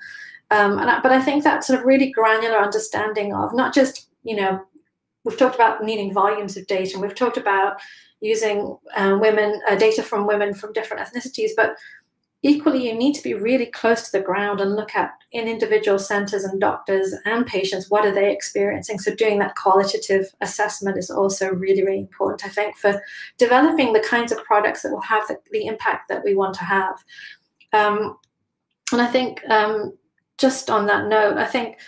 Um, I, but I think that sort of really granular understanding of not just, you know, we've talked about needing volumes of data, and we've talked about using uh, women uh, data from women from different ethnicities, but equally you need to be really close to the ground and look at in individual centers and doctors and patients what are they experiencing? So doing that qualitative assessment is also really really important i think for developing the kinds of products that will have the, the impact that we want to have. Um, and i think um, just on that note, I think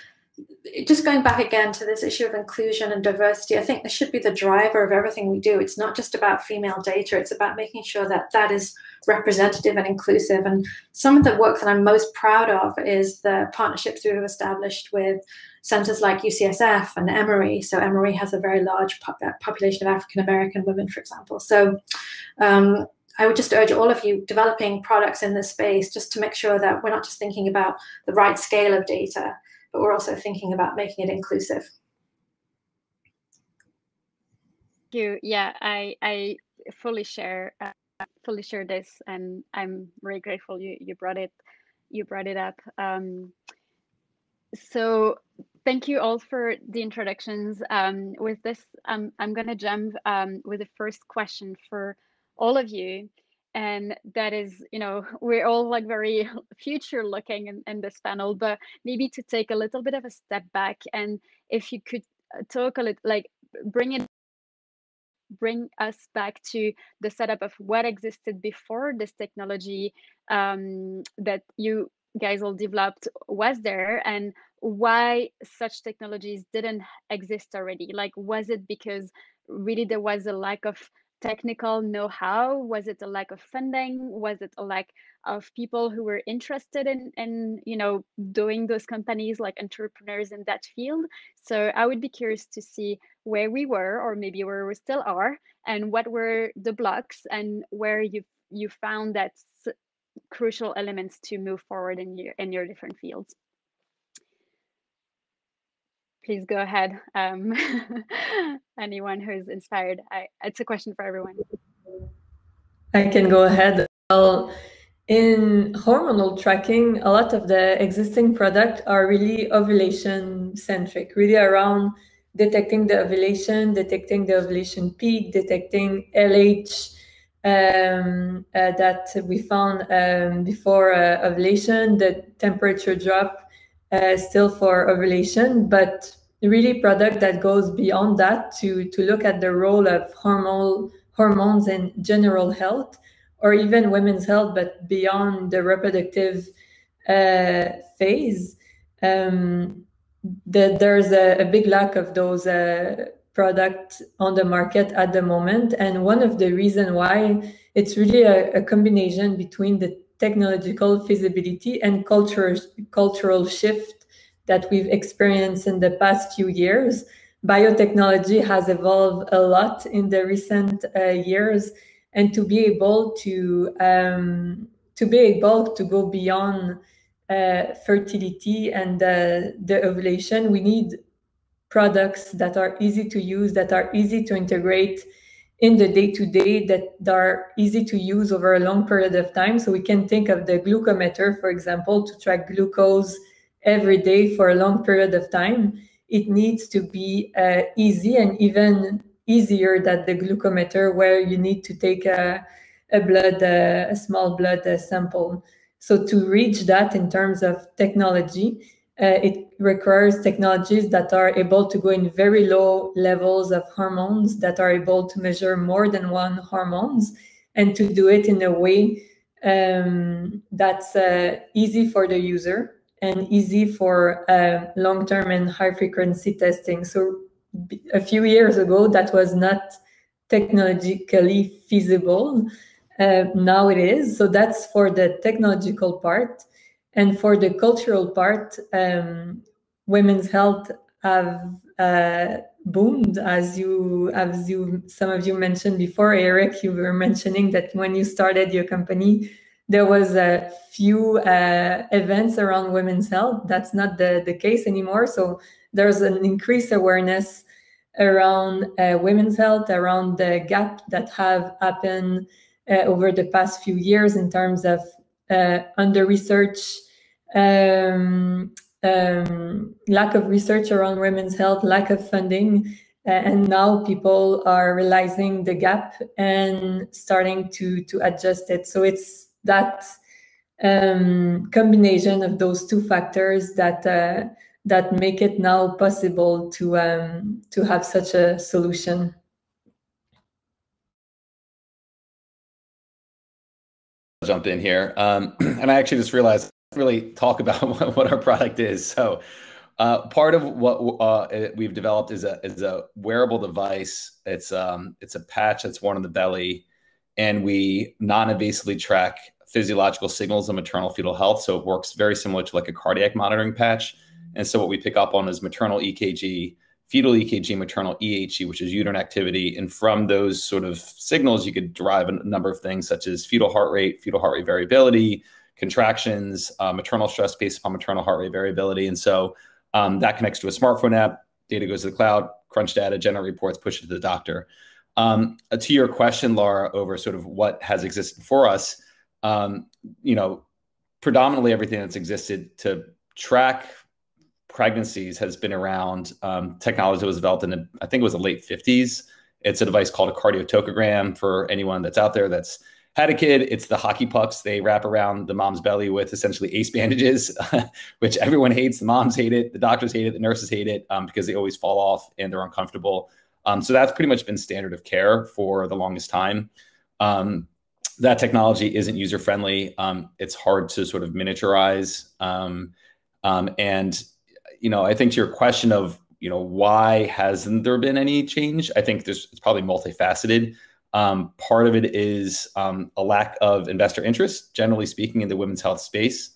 just going back again to this issue of inclusion and diversity, I think this should be the driver of everything we do. It's not just about female data, it's about making sure that that is representative and inclusive. And some of the work that I'm most proud of is the partnerships we've established with centers like UCSF and Emory. So, Emory has a very large population of African American women, for example. So, um, I would just urge all of you developing products in this space just to make sure that we're not just thinking about the right scale of data, but we're also thinking about making it inclusive. Thank you. Yeah, I I fully share uh, fully share this, and I'm very grateful you you brought it you brought it up. Um, so thank you all for the introductions. Um, with this, um, I'm going to jump um, with the first question for all of you and that is you know we're all like very future looking in, in this panel but maybe to take a little bit of a step back and if you could uh, talk a little like bring it bring us back to the setup of what existed before this technology um, that you guys all developed was there and why such technologies didn't exist already? Like was it because really there was a lack of technical know-how? Was it a lack of funding? Was it a lack of people who were interested in in you know doing those companies like entrepreneurs in that field? So i would be curious to see where we were or maybe where we still are and what were the blocks and where you you found that crucial elements to move forward in your in your different fields please go ahead. Um, anyone who's inspired. I, it's a question for everyone. I can go ahead. Well, in hormonal tracking, a lot of the existing products are really ovulation centric, really around detecting the ovulation, detecting the ovulation peak, detecting LH um, uh, that we found um, before uh, ovulation, the temperature drop uh, still for ovulation, but really product that goes beyond that to to look at the role of hormonal hormones in general health or even women's health, but beyond the reproductive uh, phase. Um, the, there's a, a, big lack of those uh, products on the market at the moment. And one of the reason why it's really a, a combination between the technological feasibility and culture, cultural shift that we've experienced in the past few years. Biotechnology has evolved a lot in the recent uh, years, and to be able to um, to be able to go beyond uh, fertility and uh, the ovulation, we need products that are easy to use, that are easy to integrate in the day-to-day, that are easy to use over a long period of time. So we can think of the glucometer, for example, to track glucose every day for a long period of time. It needs to be uh, easy and even easier than the glucometer, where you need to take a, a blood, uh, a small blood uh, sample. So to reach that in terms of technology, uh, it requires technologies that are able to go in very low levels of hormones that are able to measure more than one hormones and to do it in a way um, that's uh, easy for the user and easy for uh, long-term and high-frequency testing. So a few years ago, that was not technologically feasible. Uh, now it is. So that's for the technological part. And for the cultural part, um, women's health have uh, boomed, as you, as you, some of you mentioned before. Eric, you were mentioning that when you started your company, there was a few uh, events around women's health. That's not the, the case anymore. So there's an increased awareness around uh, women's health, around the gap that have happened uh, over the past few years in terms of uh, under research, um, um, lack of research around women's health, lack of funding, uh, and now people are realizing the gap and starting to to adjust it. So it's that um, combination of those two factors that uh, that make it now possible to um, to have such a solution. jump in here. Um, and I actually just realized really talk about what, our product is. So uh, part of what uh, we've developed is a is a wearable device. It's um it's a patch that's worn on the belly, and we non-invasively track physiological signals of maternal fetal health. So it works very similar to like a cardiac monitoring patch. And so what we pick up on is maternal EKG, fetal EKG, maternal EHG, which is uterine activity. And from those sort of signals, you could derive a number of things such as fetal heart rate, fetal heart rate variability, contractions, uh, maternal stress based upon maternal heart rate variability. And so um, that connects to a smartphone app, data goes to the cloud, crunch data, generate reports, push it to the doctor. Um, to your question, Laura, over sort of what has existed for us, um, you know, predominantly everything that's existed to track pregnancies has been around um, technology that was developed in the, I think it was the late 50s. It's a device called a cardiotocogram for anyone that's out there that's had a kid. It's the hockey pucks they wrap around the mom's belly with essentially ace bandages, which everyone hates. The moms hate it, the doctors hate it, the nurses hate it um, because they always fall off and they're uncomfortable. Um, so that's pretty much been standard of care for the longest time. Um, that technology isn't user friendly. Um, it's hard to sort of miniaturize. Um, um, and you know, I think to your question of, you know, why hasn't there been any change? I think there's it's probably multifaceted. Um, part of it is a lack of investor interest, generally speaking, in the women's health space.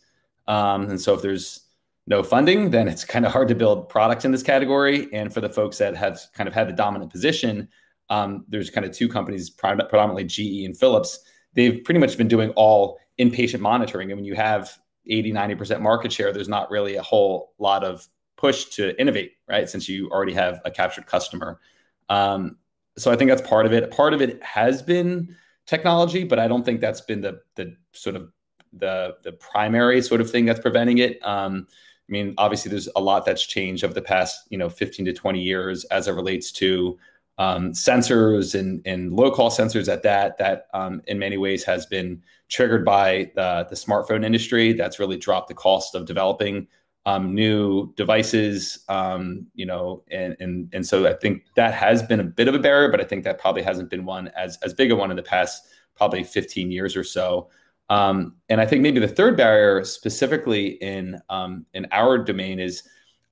And so, if there's no funding, then it's kind of hard to build products in this category. And for the folks that have kind of had the dominant position, um, there's kind of two companies, predominantly GE and Philips. They've pretty much been doing all inpatient monitoring. And when you have 80, 90% market share, there's not really a whole lot of push to innovate, right? Since you already have a captured customer. Um, so I think that's part of it. Part of it has been technology, but I don't think that's been the the sort of the the primary sort of thing that's preventing it. Um, I mean, obviously, there's a lot that's changed over the past, you know, 15 to 20 years as it relates to um, sensors and, and low cost sensors at that, that um, in many ways has been triggered by the, the smartphone industry. That's really dropped the cost of developing um, new devices, um, you know, and, and, and so I think that has been a bit of a barrier, but I think that probably hasn't been one as, as big a one in the past, probably 15 years or so. Um, and I think maybe the third barrier specifically in, um, in our domain is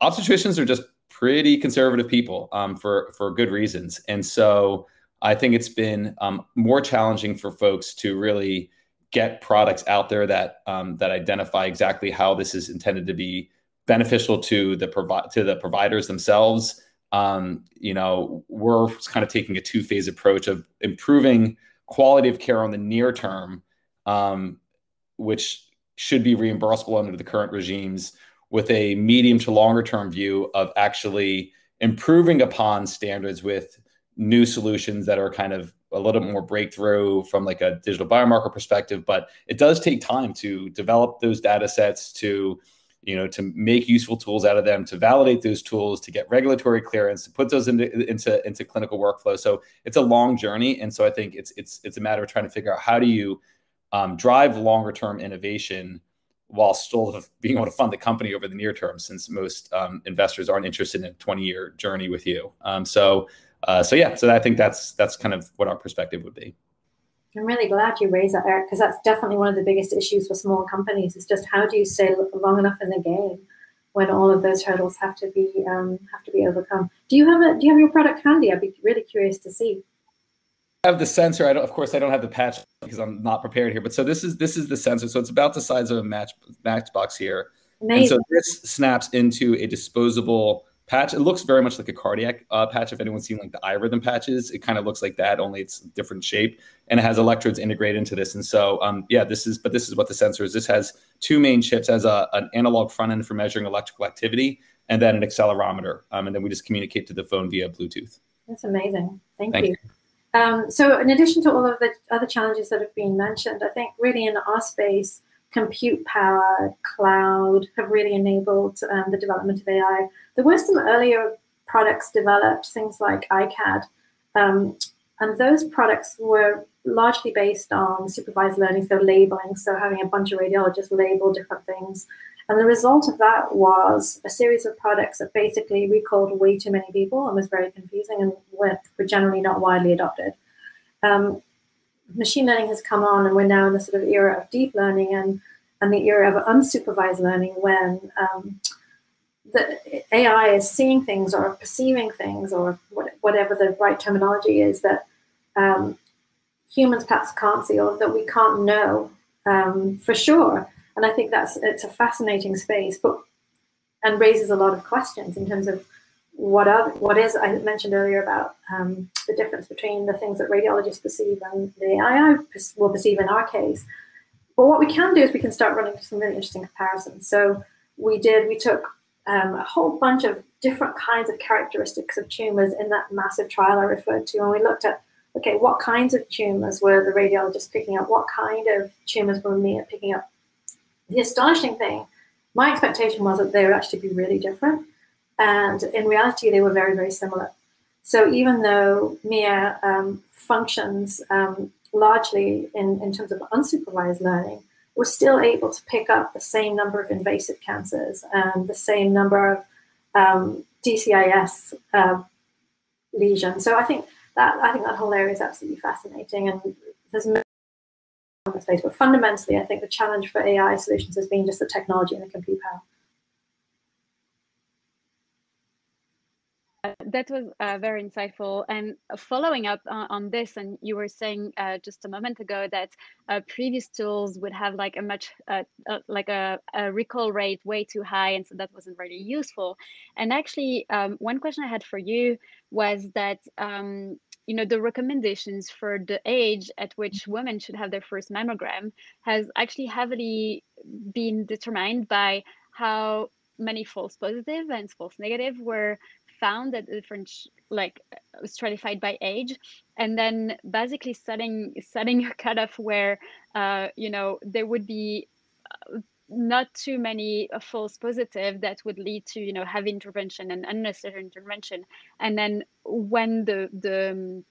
obstetricians are just pretty conservative people um, for for good reasons, and so I think it's been um, more challenging for folks to really get products out there that um, that identify exactly how this is intended to be beneficial to the provi- to the providers themselves. Um, you know, we're kind of taking a two phase approach of improving quality of care on the near term, um, which should be reimbursable under the current regimes, with a medium to longer term view of actually improving upon standards with new solutions that are kind of a little more breakthrough from like a digital biomarker perspective. But it does take time to develop those data sets to you know to make useful tools out of them to validate those tools to get regulatory clearance to put those into into into clinical workflow. So it's a long journey. And so i think it's it's it's a matter of trying to figure out how do you um, drive longer term innovation while still being able to fund the company over the near term since most um, investors aren't interested in a 20 year journey with you um, so uh, so yeah so i think that's that's kind of what our perspective would be I'm really glad you raised that, Eric, because that's definitely one of the biggest issues for small companies. Is just how do you stay long enough in the game when all of those hurdles have to be um, have to be overcome. Do you have a Do you have your product handy? I'd be really curious to see. I have the sensor. I don't, of course, I don't have the patch because I'm not prepared here. But so this is this is the sensor. So it's about the size of a match matchbox here. Amazing. And so this snaps into a disposable patch. It looks very much like a cardiac uh, patch. If anyone's seen like the iRhythm patches, it kind of looks like that, only it's different shape, and it has electrodes integrated into this. And so, um, yeah, this is. But this is what the sensor is. This has two main chips as a, an analog front end for measuring electrical activity, and then an accelerometer, um, and then we just communicate to the phone via Bluetooth. That's amazing. Thank, Thank you. you. Um, so, in addition to all of the other challenges that have been mentioned, I think really in our space compute power, cloud have really enabled um, the development of AI. There were some earlier products developed, things like iCAD, um, and those products were largely based on supervised learning, so labeling, so having a bunch of radiologists label different things. And the result of that was a series of products that basically recalled way too many people and was very confusing and were, generally not widely adopted. Um, machine learning has come on and we're now in the sort of era of deep learning and, and the era of unsupervised learning when um, the AI is seeing things or perceiving things or what, whatever the right terminology is that um, humans perhaps can't see or that we can't know um, for sure. And I think that's it's a fascinating space, but and raises a lot of questions in terms of what are what is I mentioned earlier about um, the difference between the things that radiologists perceive and the AI will perceive in our case. But what we can do is we can start running some really interesting comparisons. So we did we took um, a whole bunch of different kinds of characteristics of tumors in that massive trial I referred to, and we looked at okay what kinds of tumors were the radiologists picking up, what kind of tumors were Mia picking up. The astonishing thing, my expectation was that they would actually be really different. And in reality, they were very, very similar. So even though Mia um, functions um, largely in, in terms of unsupervised learning, we're still able to pick up the same number of invasive cancers and the same number of um, DCIS uh, lesions. So I think that I think that whole area is absolutely fascinating, and there's space. But fundamentally, I think the challenge for AI solutions has been just the technology and the compute power. that was uh, very insightful. And following up uh, on this, and you were saying uh, just a moment ago that uh, previous tools would have like a much uh, uh, like a, a, recall rate way too high, and so that wasn't really useful. And actually, um, one question I had for you was that. Um, you know the recommendations for the age at which women should have their first mammogram has actually heavily been determined by how many false positive and false negative were found at different like stratified by age. And then basically setting setting a cutoff where uh, you know there would be uh, not too many uh, false positive that would lead to you know heavy intervention and unnecessary intervention and then when the the um,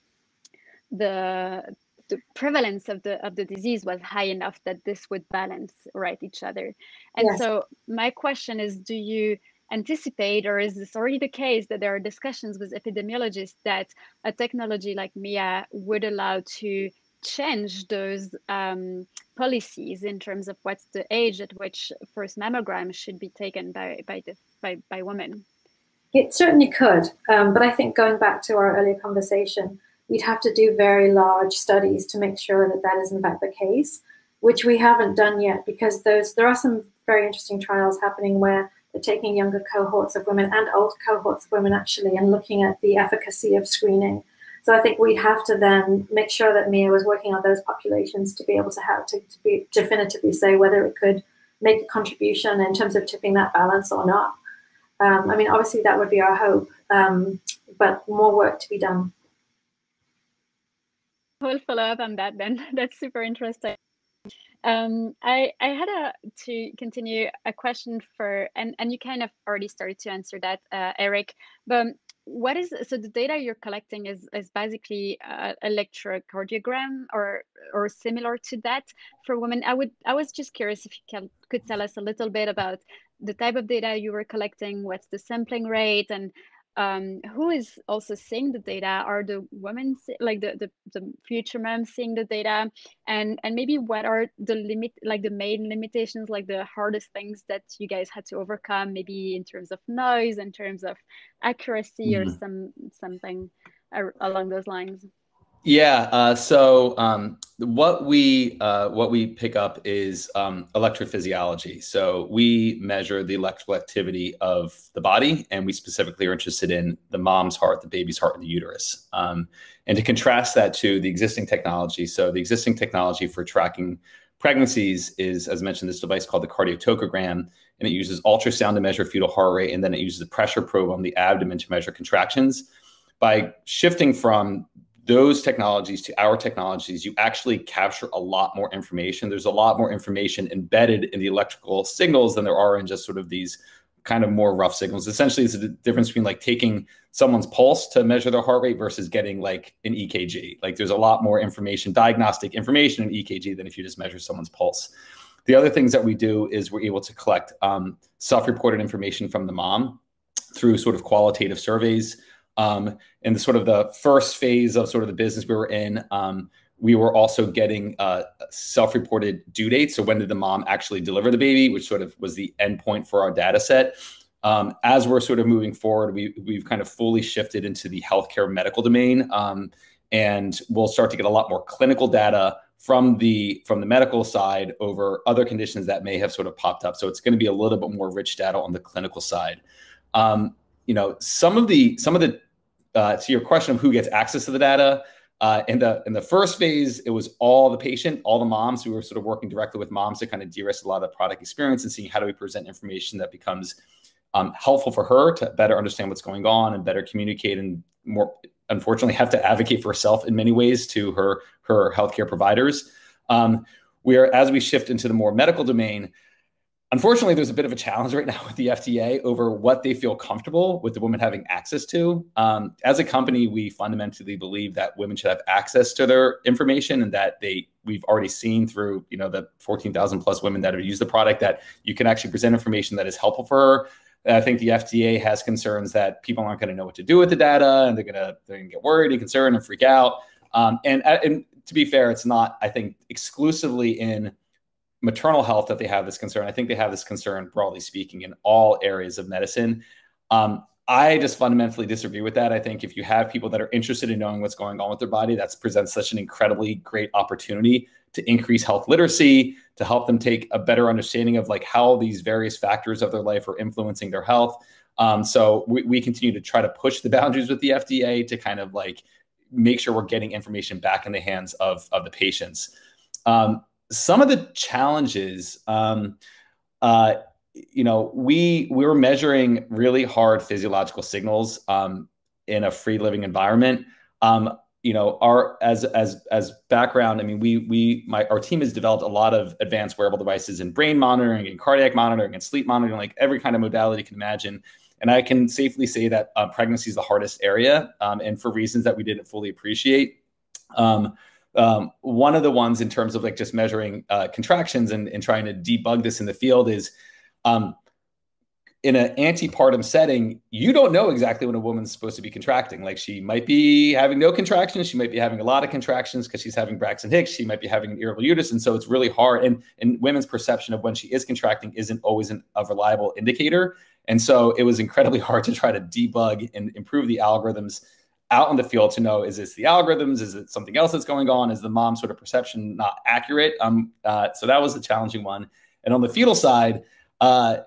the the prevalence of the of the disease was high enough that this would balance right each other and yes. so my question is do you anticipate, or is this already the case that there are discussions with epidemiologists that a technology like MIA would allow to change those um, policies in terms of what's the age at which first mammogram should be taken by, by the by, by women? It certainly could. Um, but I think going back to our earlier conversation, we'd have to do very large studies to make sure that that is in fact the case, which we haven't done yet because those there are some very interesting trials happening where they're taking younger cohorts of women and old cohorts of women actually and looking at the efficacy of screening. So I think we have to then make sure that Mia was working on those populations to be able to have to, to be definitively say whether it could make a contribution in terms of tipping that balance or not. Um, I mean, obviously that would be our hope, um, but more work to be done. We'll follow up on that then. That's super interesting. Um, I I had a to continue a question for and and you kind of already started to answer that, uh, Eric. But what is so the data you're collecting is is basically uh, electrocardiogram or or similar to that for women. I would I was just curious if you can could tell us a little bit about the type of data you were collecting, what's the sampling rate, and um, who is also seeing the data? Are the women like the, the, the future moms seeing the data? And and maybe what are the limit like the main limitations, like the hardest things that you guys had to overcome, maybe in terms of noise, in terms of accuracy, mm-hmm. or some something along those lines. Yeah. Uh, so um, what we uh, what we pick up is um, electrophysiology. So we measure the electrical activity of the body, and we specifically are interested in the mom's heart, the baby's heart, and the uterus. Um, and to contrast that to the existing technology, so the existing technology for tracking pregnancies is, as mentioned, this device called the cardiotocogram, and it uses ultrasound to measure fetal heart rate, and then it uses a pressure probe on the abdomen to measure contractions. By shifting from those technologies to our technologies, you actually capture a lot more information. There's a lot more information embedded in the electrical signals than there are in just sort of these kind of more rough signals. Essentially, it's a difference between like taking someone's pulse to measure their heart rate versus getting like an EKG. Like there's a lot more information, diagnostic information in EKG than if you just measure someone's pulse. The other things that we do is we're able to collect um, self-reported information from the mom through sort of qualitative surveys um, in the sort of the first phase of sort of the business we were in, um, we were also getting uh, self-reported due dates. So when did the mom actually deliver the baby, which sort of was the endpoint for our data set. Um, as we're sort of moving forward, we, we've kind of fully shifted into the healthcare medical domain, um, and we'll start to get a lot more clinical data from the from the medical side over other conditions that may have sort of popped up. So it's going to be a little bit more rich data on the clinical side. Um, you know, some of the some of the uh, to your question of who gets access to the data, uh, in the in the first phase, it was all the patient, all the moms who were sort of working directly with moms to kind of de-risk a lot of the product experience and seeing how do we present information that becomes um, helpful for her to better understand what's going on and better communicate and more unfortunately have to advocate for herself in many ways to her her healthcare providers. Um, we are as we shift into the more medical domain, Unfortunately, there's a bit of a challenge right now with the FDA over what they feel comfortable with the women having access to. Um, as a company, we fundamentally believe that women should have access to their information, and that they we've already seen through you know the 14,000 plus women that have used the product that you can actually present information that is helpful for her. And I think the FDA has concerns that people aren't going to know what to do with the data, and they're gonna they're gonna get worried and concerned and freak out. Um, and, and to be fair, it's not I think exclusively in maternal health that they have this concern. I think they have this concern, broadly speaking, in all areas of medicine. Um, I just fundamentally disagree with that. I think if you have people that are interested in knowing what's going on with their body, that presents such an incredibly great opportunity to increase health literacy, to help them take a better understanding of like how these various factors of their life are influencing their health. Um, so we, we continue to try to push the boundaries with the FDA to kind of like make sure we're getting information back in the hands of, of the patients. Um, some of the challenges, um, uh, you know, we we were measuring really hard physiological signals um, in a free living environment. Um, you know, our as as as background, I mean, we we my our team has developed a lot of advanced wearable devices in brain monitoring and cardiac monitoring and sleep monitoring, like every kind of modality you can imagine. And I can safely say that uh, pregnancy is the hardest area, um, and for reasons that we didn't fully appreciate. Um, um, one of the ones in terms of like just measuring uh, contractions and, and trying to debug this in the field is um, in an antepartum setting, you don't know exactly when a woman's supposed to be contracting. Like she might be having no contractions, she might be having a lot of contractions because she's having Braxton Hicks, she might be having an irritable uterus, and so it's really hard. And and women's perception of when she is contracting isn't always an, a reliable indicator. And so it was incredibly hard to try to debug and improve the algorithms out in the field to know is this the algorithms? Is it something else that's going on? Is the mom sort of perception not accurate? Um uh, so that was a challenging one. And on the fetal side uh,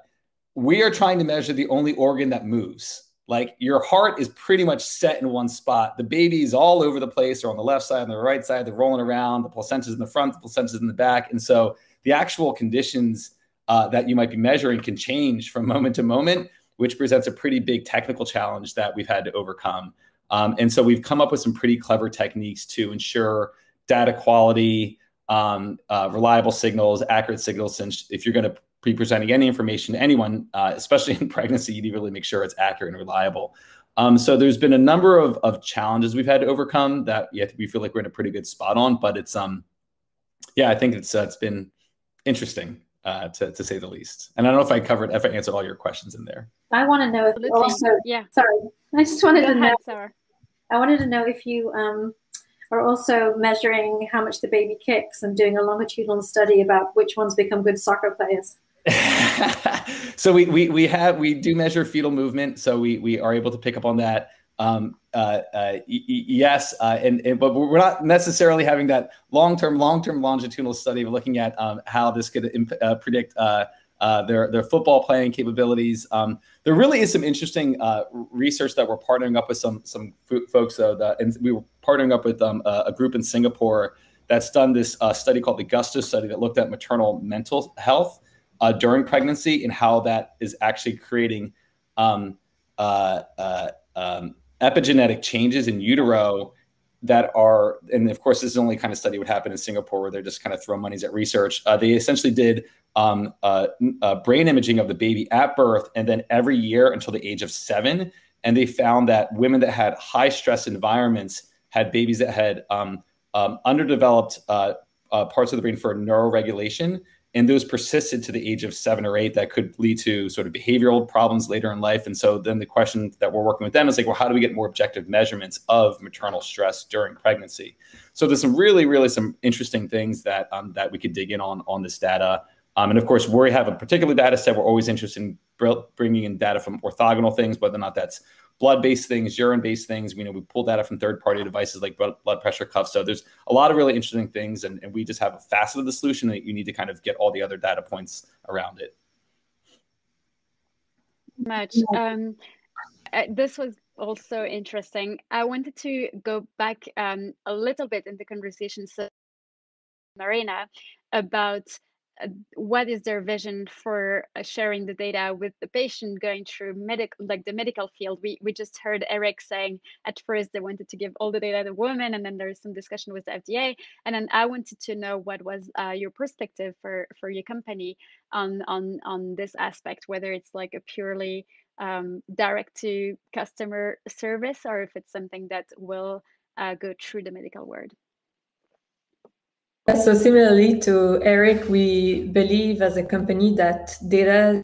we are trying to measure the only organ that moves. Like your heart is pretty much set in one spot. The baby's all over the place. Or on the left side on the right side. They're rolling around. The placenta's in the front. The placenta's in the back. And so the actual conditions uh, that you might be measuring can change from moment to moment which presents a pretty big technical challenge that we've had to overcome um, and so we've come up with some pretty clever techniques to ensure data quality, um, uh, reliable signals, accurate signals. Since if you're going to be presenting any information to anyone, uh, especially in pregnancy, you need to really make sure it's accurate and reliable. Um, so there's been a number of, of challenges we've had to overcome that yet we feel like we're in a pretty good spot on. But it's um, yeah, I think it's uh, it's been interesting uh, to, to say the least. And I don't know if I covered, if I answered all your questions in there. I want to know if also, yeah. Sorry, I just wanted Go to ahead, know. Sarah. I wanted to know if you um, are also measuring how much the baby kicks and doing a longitudinal study about which ones become good soccer players. so we, we we have we do measure fetal movement, so we we are able to pick up on that. Um, uh, uh, y- yes, uh, and, and, but we're not necessarily having that long term long term longitudinal study of looking at um, how this could imp- uh, predict uh, their their football playing capabilities. Um, there really is some interesting uh, research that we're partnering up with some some folks. Uh, that, and we were partnering up with um, a, a, group in Singapore that's done this uh, study called the Gusto study that looked at maternal mental health uh, during pregnancy and how that is actually creating um, um, epigenetic changes in utero that are, and of course, this is only kind of study would happen in Singapore where they're just kind of throw monies at research. Uh, they essentially did um, uh, uh, brain imaging of the baby at birth and then every year until the age of seven. And they found that women that had high stress environments had babies that had um, um, underdeveloped uh, uh, parts of the brain for neuroregulation and those persisted to the age of seven or eight that could lead to sort of behavioral problems later in life. And so then the question that we're working with them is like well how do we get more objective measurements of maternal stress during pregnancy? So there's some really really some interesting things that um, that we could dig in on on this data. Um, and of course we have a particular data set. We're always interested in bringing in data from orthogonal things whether or not that's blood-based things, urine-based things. We know we pull data from third-party devices like blood, blood pressure cuffs. So there's a lot of really interesting things, and, and we just have a facet of the solution that you need to kind of get all the other data points around it. Much. Um, uh, this was also interesting. I wanted to go back um, a little bit in the conversation, so Marina, about what is their vision for uh, sharing the data with the patient going through medical like the medical field? We we just heard eric saying at first they wanted to give all the data to the woman and then there's some discussion with the fda and then i wanted to know what was uh, your perspective for for your company on on on this aspect whether it's like a purely um, direct to customer service or if it's something that will uh, go through the medical world so similarly to Eric, we believe as a company that data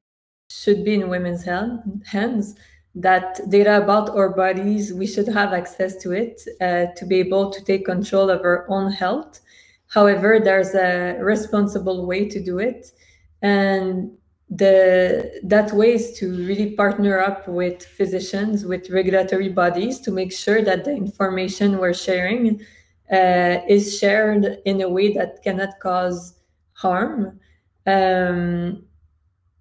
should be in women's hands. That data about our bodies, we should have access to it uh, to be able to take control of our own health. However, there's a responsible way to do it, and the that way is to really partner up with physicians, with regulatory bodies to make sure that the information we're sharing uh, is shared in a way that cannot cause harm. Um,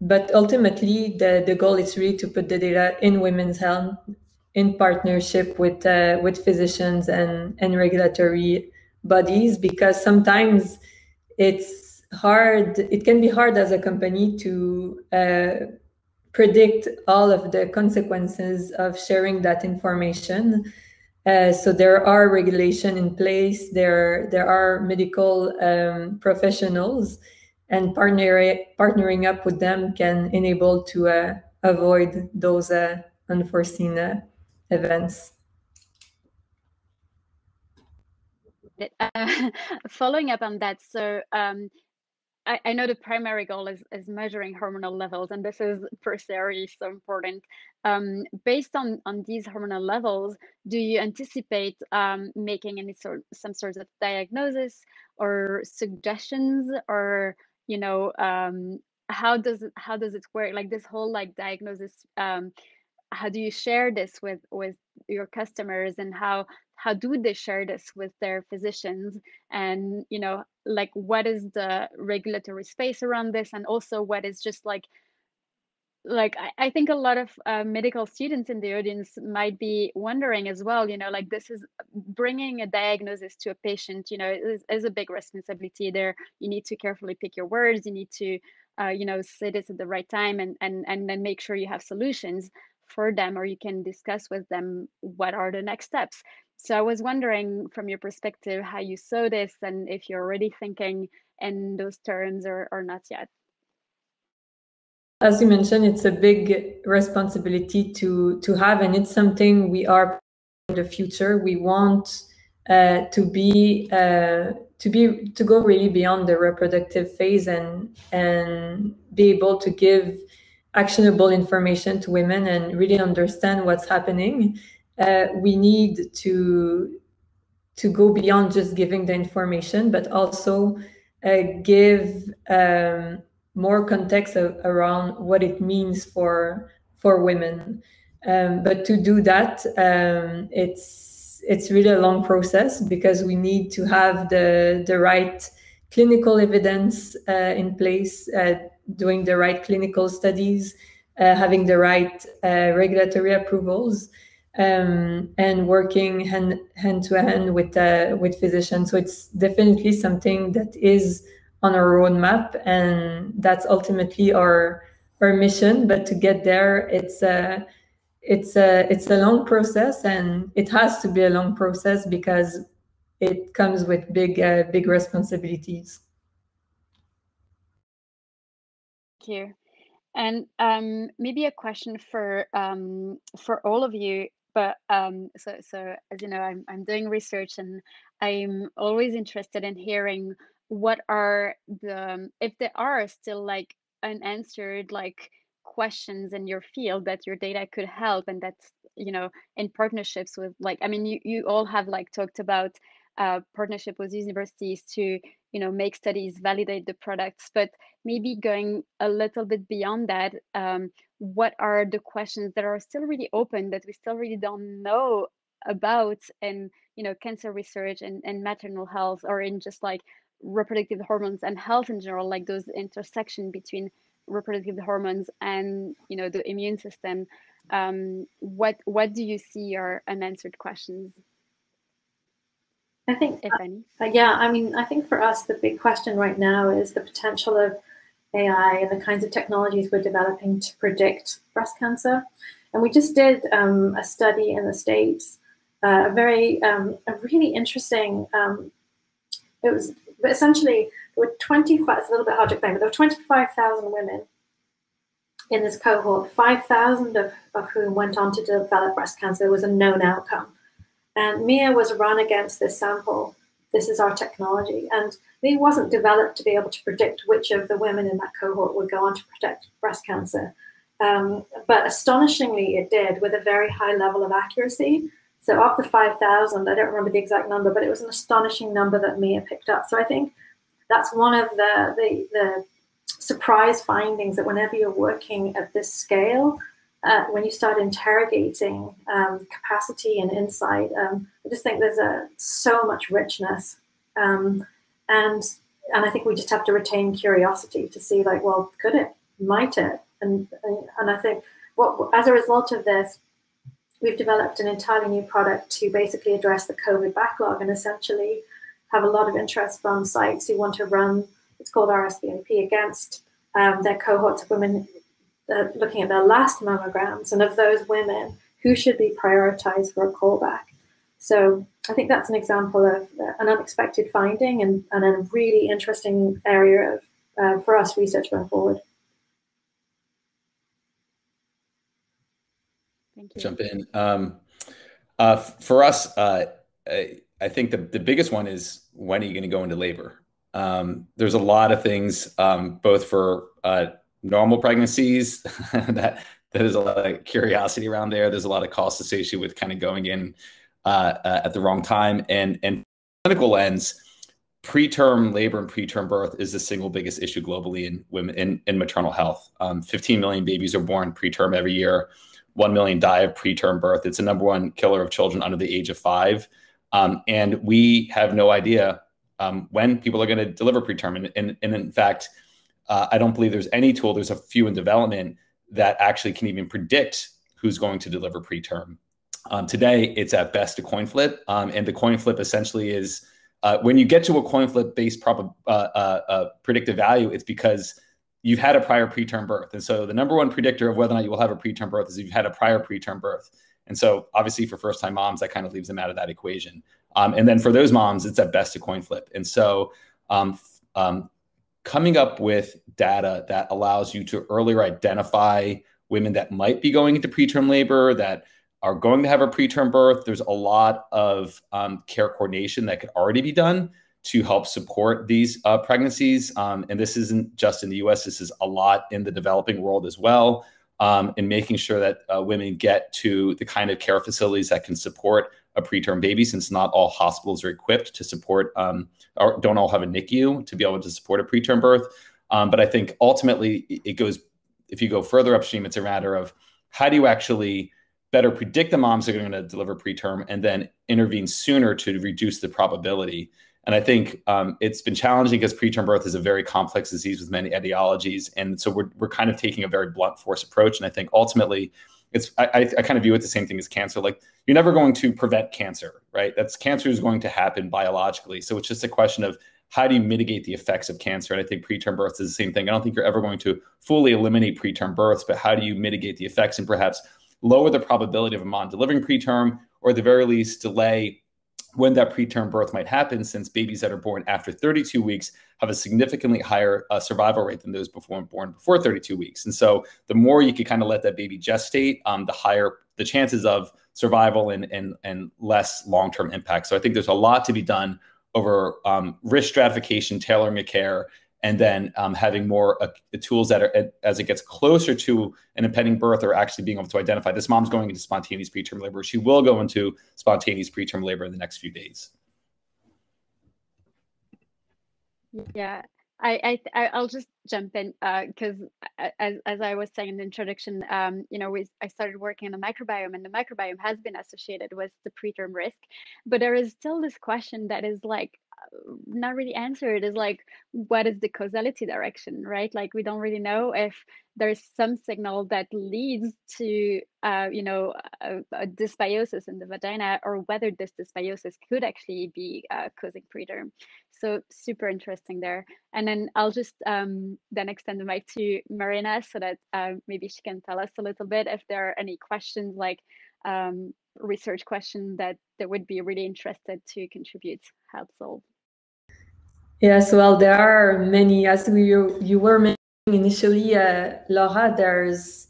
but ultimately, the, the goal is really to put the data in women's health in partnership with uh, with physicians and, and regulatory bodies because sometimes it's hard it can be hard as a company to uh, predict all of the consequences of sharing that information uh, so there are regulation in place. There there are medical um, professionals, and partnering partnering up with them can enable to uh, avoid those uh, unforeseen uh, events. following up on that, so um, I, I, know the primary goal is, is measuring hormonal levels, and this is per se so important. Um, based on, on these hormonal levels, do you anticipate um, making any sort some sorts of diagnosis or suggestions or you know um, how does it how does it work? Like this whole like diagnosis um how do you share this with with your customers and how how do they share this with their physicians? And you know like what is the regulatory space around this? And also what is just like like I, I think a lot of uh, medical students in the audience might be wondering as well you know like this is bringing a diagnosis to a patient you know is, is a big responsibility there. You need to carefully pick your words. You need to uh, you know say this at the right time and and and then make sure you have solutions for them or you can discuss with them what are the next steps. So i was wondering from your perspective how you saw this and if you're already thinking in those terms or, or not yet as you mentioned it's a big responsibility to to have and it's something we are for the future. We want uh, to be uh, to be to go really beyond the reproductive phase and and be able to give actionable information to women and really understand what's happening. Uh, we need to to go beyond just giving the information but also uh, give um, more context around what it means for for women. Um, but to do that, um, it's it's really a long process because we need to have the the right clinical evidence uh, in place, uh, doing the right clinical studies, uh, having the right uh, regulatory approvals, um, and working hand hand to hand with uh, with physicians. So it's definitely something that is on our roadmap, and that's ultimately our our mission. But to get there, it's a it's a it's a long process, and it has to be a long process because it comes with big uh, big responsibilities. Thank you. And um, maybe a question for um, for all of you. But um, so so as you know, I'm I'm doing research and I'm always interested in hearing what are the if there are still like unanswered like questions in your field that your data could help and that's you know in partnerships with like i mean you, you all have like talked about uh, partnership with universities to you know make studies validate the products but maybe going a little bit beyond that um, what are the questions that are still really open that we still really don't know about in you know cancer research and, and maternal health or in just like reproductive hormones and health in general like those intersection between reproductive hormones and you know the immune system um, what what do you see are unanswered questions? I think if any. yeah i mean i think for us the big question right now is the potential of ai and the kinds of technologies we're developing to predict breast cancer. And we just did um, a study in the states uh, a very um, a really interesting um, it was but essentially, there were 25, it's a little bit hard to explain, but there were 25,000 women in this cohort, 5,000 of, of whom went on to develop breast cancer. It was a known outcome. And Mia was run against this sample. This is our technology. And Mia wasn't developed to be able to predict which of the women in that cohort would go on to protect breast cancer. Um, but astonishingly, it did with a very high level of accuracy. So of the 5,000, I don't remember the exact number, but it was an astonishing number that Mia picked up. So I think that's one of the, the, the surprise findings that whenever you're working at this scale, uh, when you start interrogating um, capacity and insight, um, I just think there's a so much richness, um, and and I think we just have to retain curiosity to see like, well, could it, might it, and and I think what as a result of this, we've developed an entirely new product to basically address the COVID backlog and essentially have a lot of interest from sites who want to run, it's called RSVMP, against um, their cohorts of women uh, looking at their last mammograms. And of those women, who should be prioritized for a callback? So I think that's an example of uh, an unexpected finding and, and, a really interesting area of, uh, for us research going forward. Thank you. Jump in. Um, uh, for us, uh, I, I, think the, the biggest one is when are you going to go into labor? Um, there's a lot of things, um, both for uh, normal pregnancies that that is a lot of curiosity around there. There's a lot of costs associated with kind of going in uh, uh, at the wrong time, and and clinical lens preterm labor and preterm birth is the single biggest issue globally in women in, in maternal health. Um, 15 million babies are born preterm every year. 1 million die of preterm birth. It's the number one killer of children under the age of five. Um, and we have no idea um, when people are going to deliver preterm. And, and, and in fact, uh, I don't believe there's any tool, there's a few in development that actually can even predict who's going to deliver preterm. Um, today, it's at best a coin flip. Um, and the coin flip essentially is uh, when you get to a coin flip based prob- uh, uh, uh, predictive value, it's because you've had a prior preterm birth. And so the number one predictor of whether or not you will have a preterm birth is if you've had a prior preterm birth. And so obviously for first time moms, that kind of leaves them out of that equation. Um, and then for those moms, it's at best a coin flip. And so um, um, coming up with data that allows you to earlier identify women that might be going into preterm labor, that are going to have a preterm birth, there's a lot of um, care coordination that could already be done to help support these uh, pregnancies. Um, and this isn't just in the US, this is a lot in the developing world as well. Um, and making sure that uh, women get to the kind of care facilities that can support a preterm baby, since not all hospitals are equipped to support um, or don't all have a NICU to be able to support a preterm birth. Um, but I think ultimately it goes, if you go further upstream, it's a matter of how do you actually better predict the moms that are going to deliver preterm and then intervene sooner to reduce the probability. And I think um, it's been challenging because preterm birth is a very complex disease with many etiologies. And so we're, we're kind of taking a very blunt force approach. And I think ultimately, it's I, I kind of view it the same thing as cancer. Like you're never going to prevent cancer, right? That's cancer is going to happen biologically. So it's just a question of how do you mitigate the effects of cancer? And I think preterm birth is the same thing. I don't think you're ever going to fully eliminate preterm births, but how do you mitigate the effects and perhaps lower the probability of a mom delivering preterm, or at the very least delay when that preterm birth might happen, since babies that are born after 32 weeks have a significantly higher uh, survival rate than those before born before 32 weeks. And so, the more you could kind of let that baby gestate, um, the higher the chances of survival and and and less long term impact. So, I think there's a lot to be done over um, risk stratification, tailoring a care, and then um, having more uh, tools that are as it gets closer to an impending birth or actually being able to identify this mom's going into spontaneous preterm labor. She will go into spontaneous preterm labor in the next few days. Yeah. I, I I'll just jump in because uh, as, as I was saying in the introduction, um, you know, we, I started working on the microbiome, and the microbiome has been associated with the preterm risk, but there is still this question that is like not really answered is like what is the causality direction right? Like we don't really know if there's some signal that leads to uh, you know a, a, dysbiosis in the vagina or whether this dysbiosis could actually be uh, causing preterm so super interesting there. And then i'll just um, then extend the mic to marina so that uh, maybe she can tell us a little bit if there are any questions like um, research question that that would be really interested to contribute help solve Yes, well, there are many, as we, you were mentioning initially, uh, Laura, there's,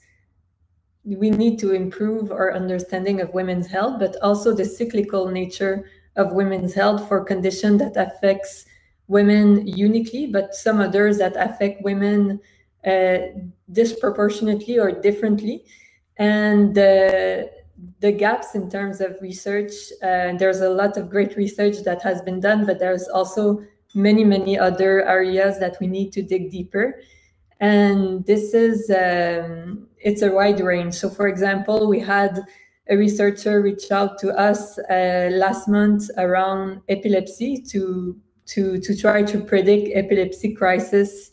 we need to improve our understanding of women's health, but also the cyclical nature of women's health for condition that affects women uniquely, but some others that affect women uh, disproportionately or differently. And the, the gaps in terms of research, uh, there's a lot of great research that has been done, but there's also many, many other areas that we need to dig deeper. And this is, um, it's a wide range. So for example, we had a researcher reach out to us uh, last month around epilepsy to, to, to try to predict epilepsy crisis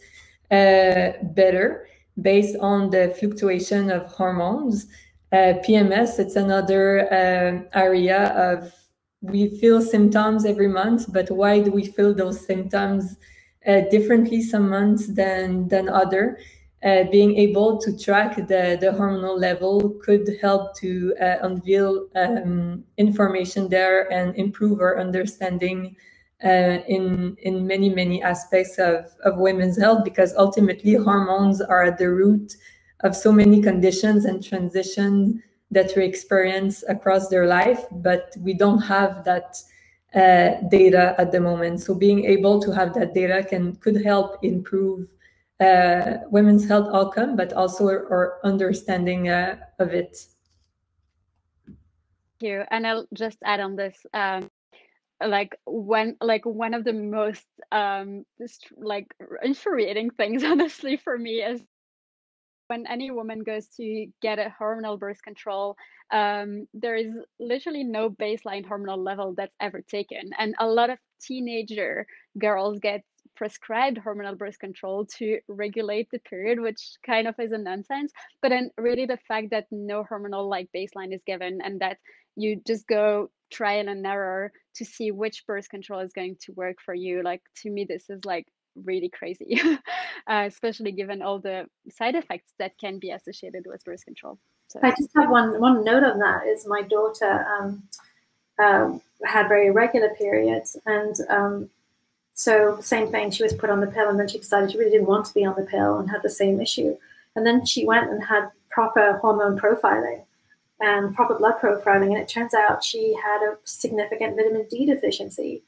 uh, better based on the fluctuation of hormones. Uh, PMS, it's another uh, area of we feel symptoms every month, but why do we feel those symptoms uh, differently some months than than other? Uh, being able to track the, the hormonal level could help to uh, unveil um, information there and improve our understanding in in many many aspects of, of women's health because ultimately hormones are at the root of so many conditions and transitions that we experience across their life, but we don't have that uh, data at the moment. So being able to have that data can could help improve uh, women's health outcome, but also our understanding uh, of it. Thank you. And I'll just add on this. Um, like when like one of the most um like infuriating things honestly for me is when any woman goes to get a hormonal birth control um, there is literally no baseline hormonal level that's ever taken. And a lot of teenager girls get prescribed hormonal birth control to regulate the period which kind of is a nonsense. But then really the fact that no hormonal like baseline is given and that you just go trial and error to see which birth control is going to work for you like to me this is like really crazy uh, especially given all the side effects that can be associated with birth control so i just have one one note on that is my daughter um, uh, had very irregular periods and um, so same thing she was put on the pill and then she decided she really didn't want to be on the pill and had the same issue and then she went and had proper hormone profiling and proper blood profiling, and it turns out she had a significant vitamin D deficiency.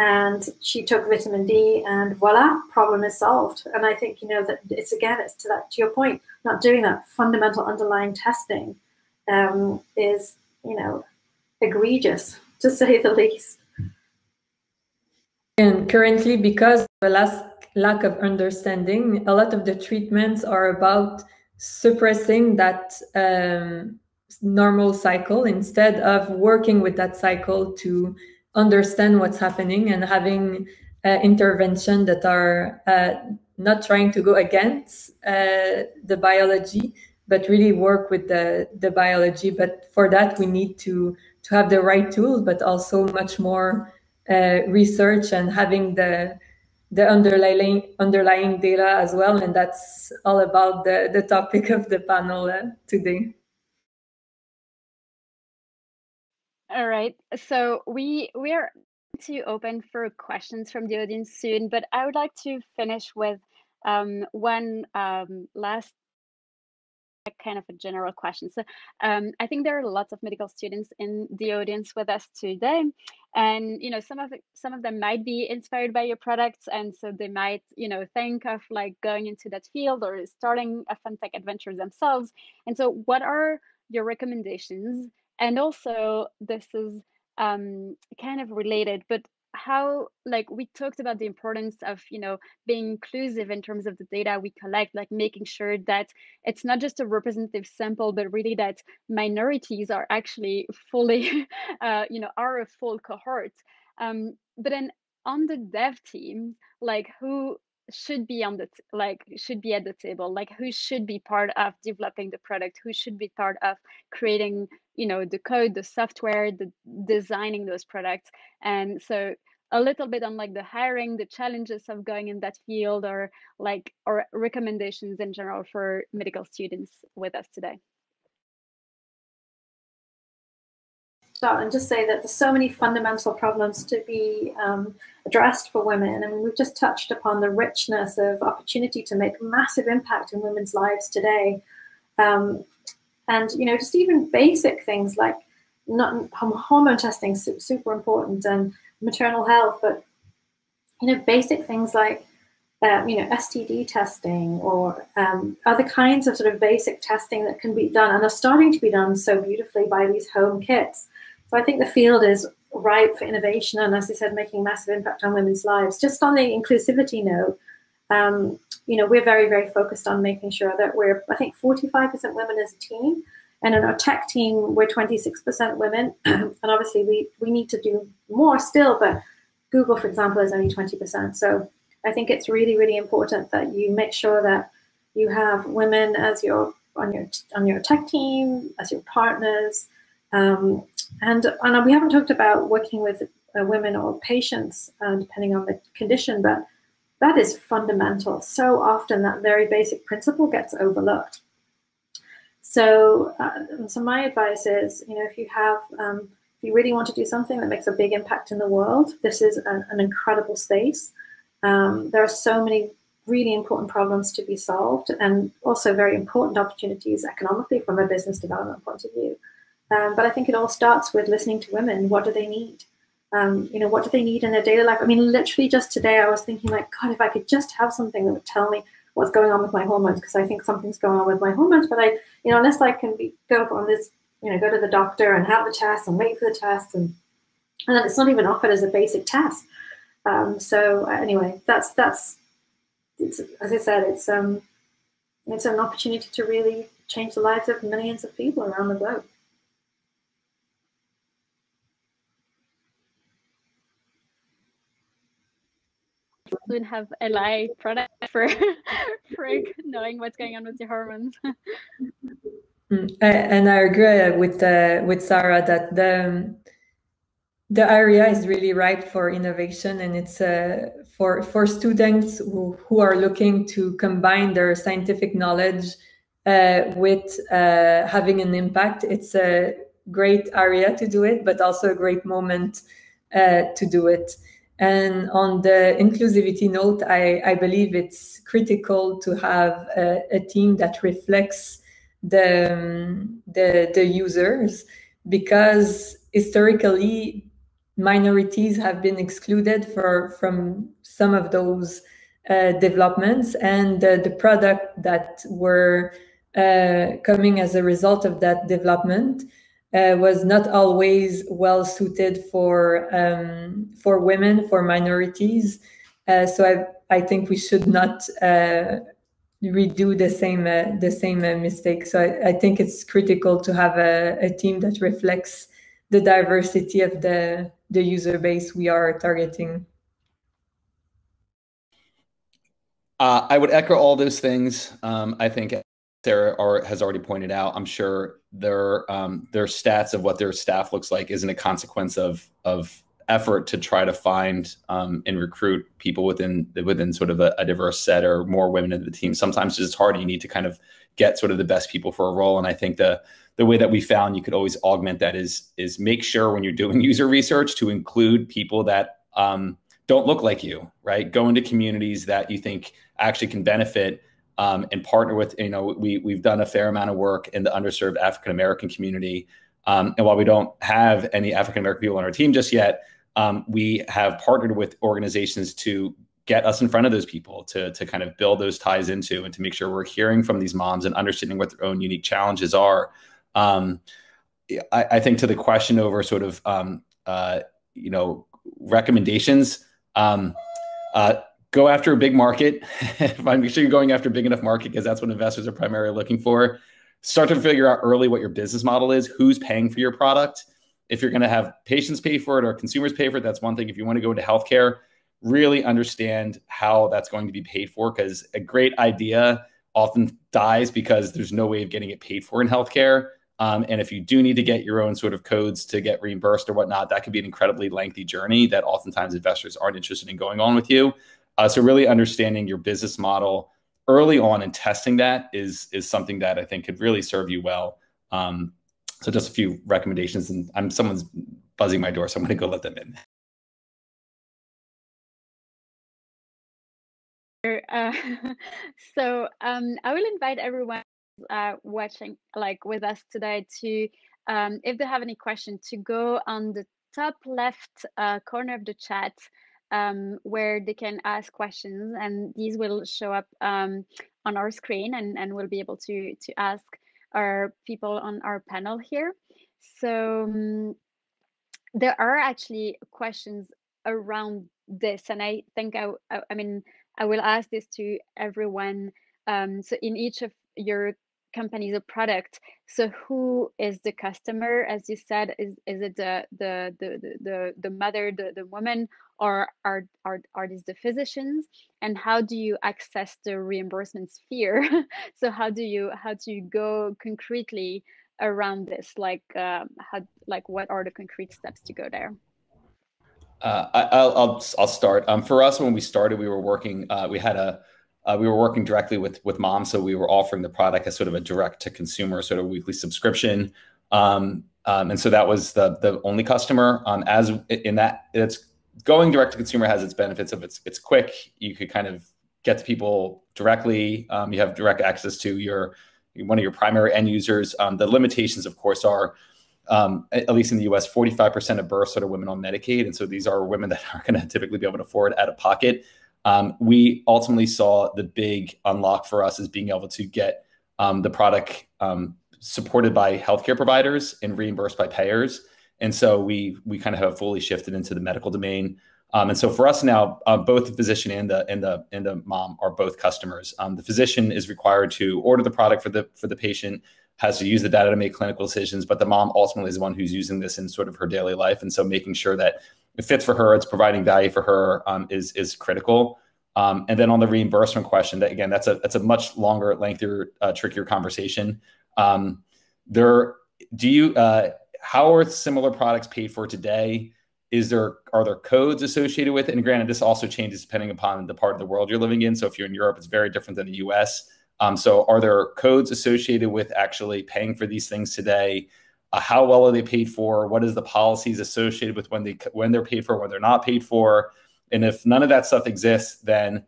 And she took vitamin D, and voila, problem is solved. And I think you know that it's again, it's to that to your point, not doing that fundamental underlying testing um, is you know egregious to say the least. And currently, because of the last lack of understanding, a lot of the treatments are about suppressing that um, normal cycle instead of working with that cycle to understand what's happening and having uh, intervention that are uh, not trying to go against uh, the biology but really work with the, the biology. But for that we need to to have the right tools but also much more uh, research and having the the underlying underlying data as well. And that's all about the the topic of the panel uh, today All right. So we we are to open for questions from the audience soon, but I would like to finish with um, one um, last kind of a general question. So um, I think there are lots of medical students in the audience with us today, and you know some of some of them might be inspired by your products, and so they might you know think of like going into that field or starting a FemTech adventure themselves. And so, what are your recommendations and also this is um, kind of related but how like we talked about the importance of you know being inclusive in terms of the data we collect like making sure that it's not just a representative sample but really that minorities are actually fully uh, you know are a full cohort. Um, but then on the dev team like who should be on the like should be at the table like who should be part of developing the product who should be part of creating you know the code the software the designing those products. And so a little bit on like the hiring the challenges of going in that field or like or recommendations in general for medical students with us today start and just say that there's so many fundamental problems to be um, addressed for women. I mean, we've just touched upon the richness of opportunity to make massive impact in women's lives today. Um, and, you know, just even basic things like not hormone testing, super important, and maternal health, but, you know, basic things like um, you know, STD testing or um, other kinds of sort of basic testing that can be done and are starting to be done so beautifully by these home kits. So I think the field is ripe for innovation and, as I said, making massive impact on women's lives. Just on the inclusivity note, um, you know, we're very, very focused on making sure that we're, I think, 45% women as a team. And in our tech team, we're 26% women. and obviously, we, we need to do more still, but Google, for example, is only 20%. So I think it's really, really important that you make sure that you have women as your on your on your tech team, as your partners, um, and, and we haven't talked about working with uh, women or patients, uh, depending on the condition, but that is fundamental. So often that very basic principle gets overlooked. So, uh, so my advice is, you know, if you have, um, if you really want to do something that makes a big impact in the world, this is an, an incredible space. Um, there are so many really important problems to be solved, and also very important opportunities economically from a business development point of view. Um, but I think it all starts with listening to women. What do they need? Um, you know, what do they need in their daily life? I mean, literally just today, I was thinking, like, God, if I could just have something that would tell me what's going on with my hormones, because I think something's going on with my hormones. But I, you know, unless I can be, go on this, you know, go to the doctor and have the test and wait for the test, and and then it's not even offered as a basic test. Um, so uh, anyway, that's that's it's, as I said, it's um it's an opportunity to really change the lives of millions of people around the globe. Soon have a live product for for knowing what's going on with your hormones. Mm, and I agree with uh, with Sarah that the the area is really ripe for innovation, and it's uh, for for students who, who are looking to combine their scientific knowledge uh, with uh, having an impact. It's a great area to do it, but also a great moment uh, to do it. And on the inclusivity note, I, I believe it's critical to have a, a team that reflects the, um, the, the users because historically minorities have been excluded for, from some of those uh, developments. And uh, the product that were uh, coming as a result of that development uh, was not always well suited for um, for women, for minorities. Uh, so I I think we should not uh, redo the same uh, the same uh, mistake. So I, I, think it's critical to have a, a team that reflects the diversity of the the user base we are targeting. Uh, I would echo all those things. Um, I think Sarah are, has already pointed out, I'm sure their um, their stats of what their staff looks like isn't a consequence of of effort to try to find um, and recruit people within within sort of a, a, diverse set or more women in the team. Sometimes it's hard. You need to kind of get sort of the best people for a role. And I think the the way that we found you could always augment that is is make sure when you're doing user research to include people that um, don't look like you. Right, go into communities that you think actually can benefit um, and partner with, you know, we, we've done a fair amount of work in the underserved African American community. Um, and while we don't have any African American people on our team just yet, um, we have partnered with organizations to get us in front of those people to, to kind of build those ties into and to make sure we're hearing from these moms and understanding what their own unique challenges are. Um, I, I, think to the question over sort of, um, uh, you know, recommendations, um, uh, go after a big market. Make sure you're going after a big enough market because that's what investors are primarily looking for. Start to figure out early what your business model is, who's paying for your product. If you're going to have patients pay for it or consumers pay for it, that's one thing. If you want to go into healthcare, really understand how that's going to be paid for because a great idea often dies because there's no way of getting it paid for in healthcare. Um, and if you do need to get your own sort of codes to get reimbursed or whatnot, that could be an incredibly lengthy journey that oftentimes investors aren't interested in going on with you. Uh, so really understanding your business model early on and testing that is is something that I think could really serve you well. Um, so just a few recommendations, and I'm someone's buzzing my door, so I'm going to go let them in. Uh, so um, I will invite everyone uh, watching like with us today to um, if they have any questions to go on the top left uh, corner of the chat um, where they can ask questions and these will show up um, on our screen and, and we'll be able to, to ask our people on our panel here. So um, there are actually questions around this and I think I, I, I mean, I will ask this to everyone. Um, so in each of your companies or product. So who is the customer? As you said is is it the the the the, the mother the, the woman or are, are are these the physicians? And how do you access the reimbursement sphere? So how do you how do you go concretely around this? Like uh, how like what are the concrete steps to go there? Uh, I, will I'll I'll start. Um, for us, when we started, we were working. Uh, we had a uh, we were working directly with with mom, so we were offering the product as sort of a direct to consumer sort of weekly subscription. Um, um, and so that was the the only customer. Um, as in that, it's going direct to consumer has its benefits of it's it's quick. You could kind of get to people directly. Um, you have direct access to your one of your primary end users. Um, the limitations, of course, are um, at least in the US, 45% of births are to women on Medicaid. And so these are women that aren't going to typically be able to afford out of pocket. Um, we ultimately saw the big unlock for us as being able to get um, the product um, supported by healthcare providers and reimbursed by payers. and so we we kind of have fully shifted into the medical domain. Um, and so for us now, uh, both the physician and the and the and the mom are both customers. Um, the physician is required to order the product for the for the patient, has to use the data to make clinical decisions, but the mom ultimately is the one who's using this in sort of her daily life, and so making sure that it fits for her, it's providing value for her um, is is critical. Um, and then on the reimbursement question, that again, that's a that's a much longer, lengthier, uh, trickier conversation. Um, there, do you? Uh, how are similar products paid for today? Is there are there codes associated with it? And granted, this also changes depending upon the part of the world you're living in. So if you're in Europe, it's very different than the U.S. Um, so are there codes associated with actually paying for these things today? Uh, how well are they paid for? What is the policies associated with when they when they're paid for, when they're not paid for? And if none of that stuff exists, then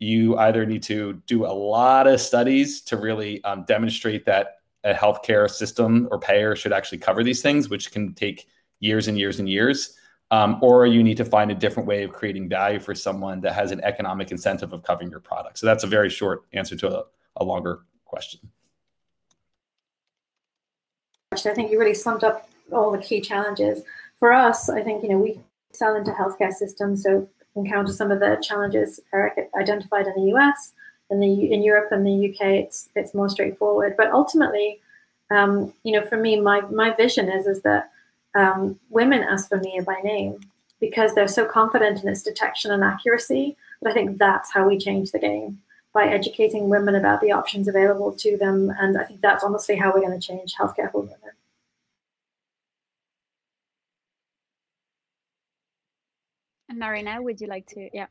you either need to do a lot of studies to really um, demonstrate that a healthcare system or payer should actually cover these things, which can take years and years and years. Um, or you need to find a different way of creating value for someone that has an economic incentive of covering your product. So that's a very short answer to a, a longer question. I think you really summed up all the key challenges. For us, I think, you know, we sell into healthcare systems, so encounter some of the challenges Eric identified in the US. In the in Europe and the UK, it's it's more straightforward. But ultimately, um, you know, for me, my my vision is is that um, women ask for Mia by name because they're so confident in its detection and accuracy. But I think that's how we change the game by educating women about the options available to them. And I think that's honestly how we're going to change healthcare for women. And Marina, would you like to? Yeah.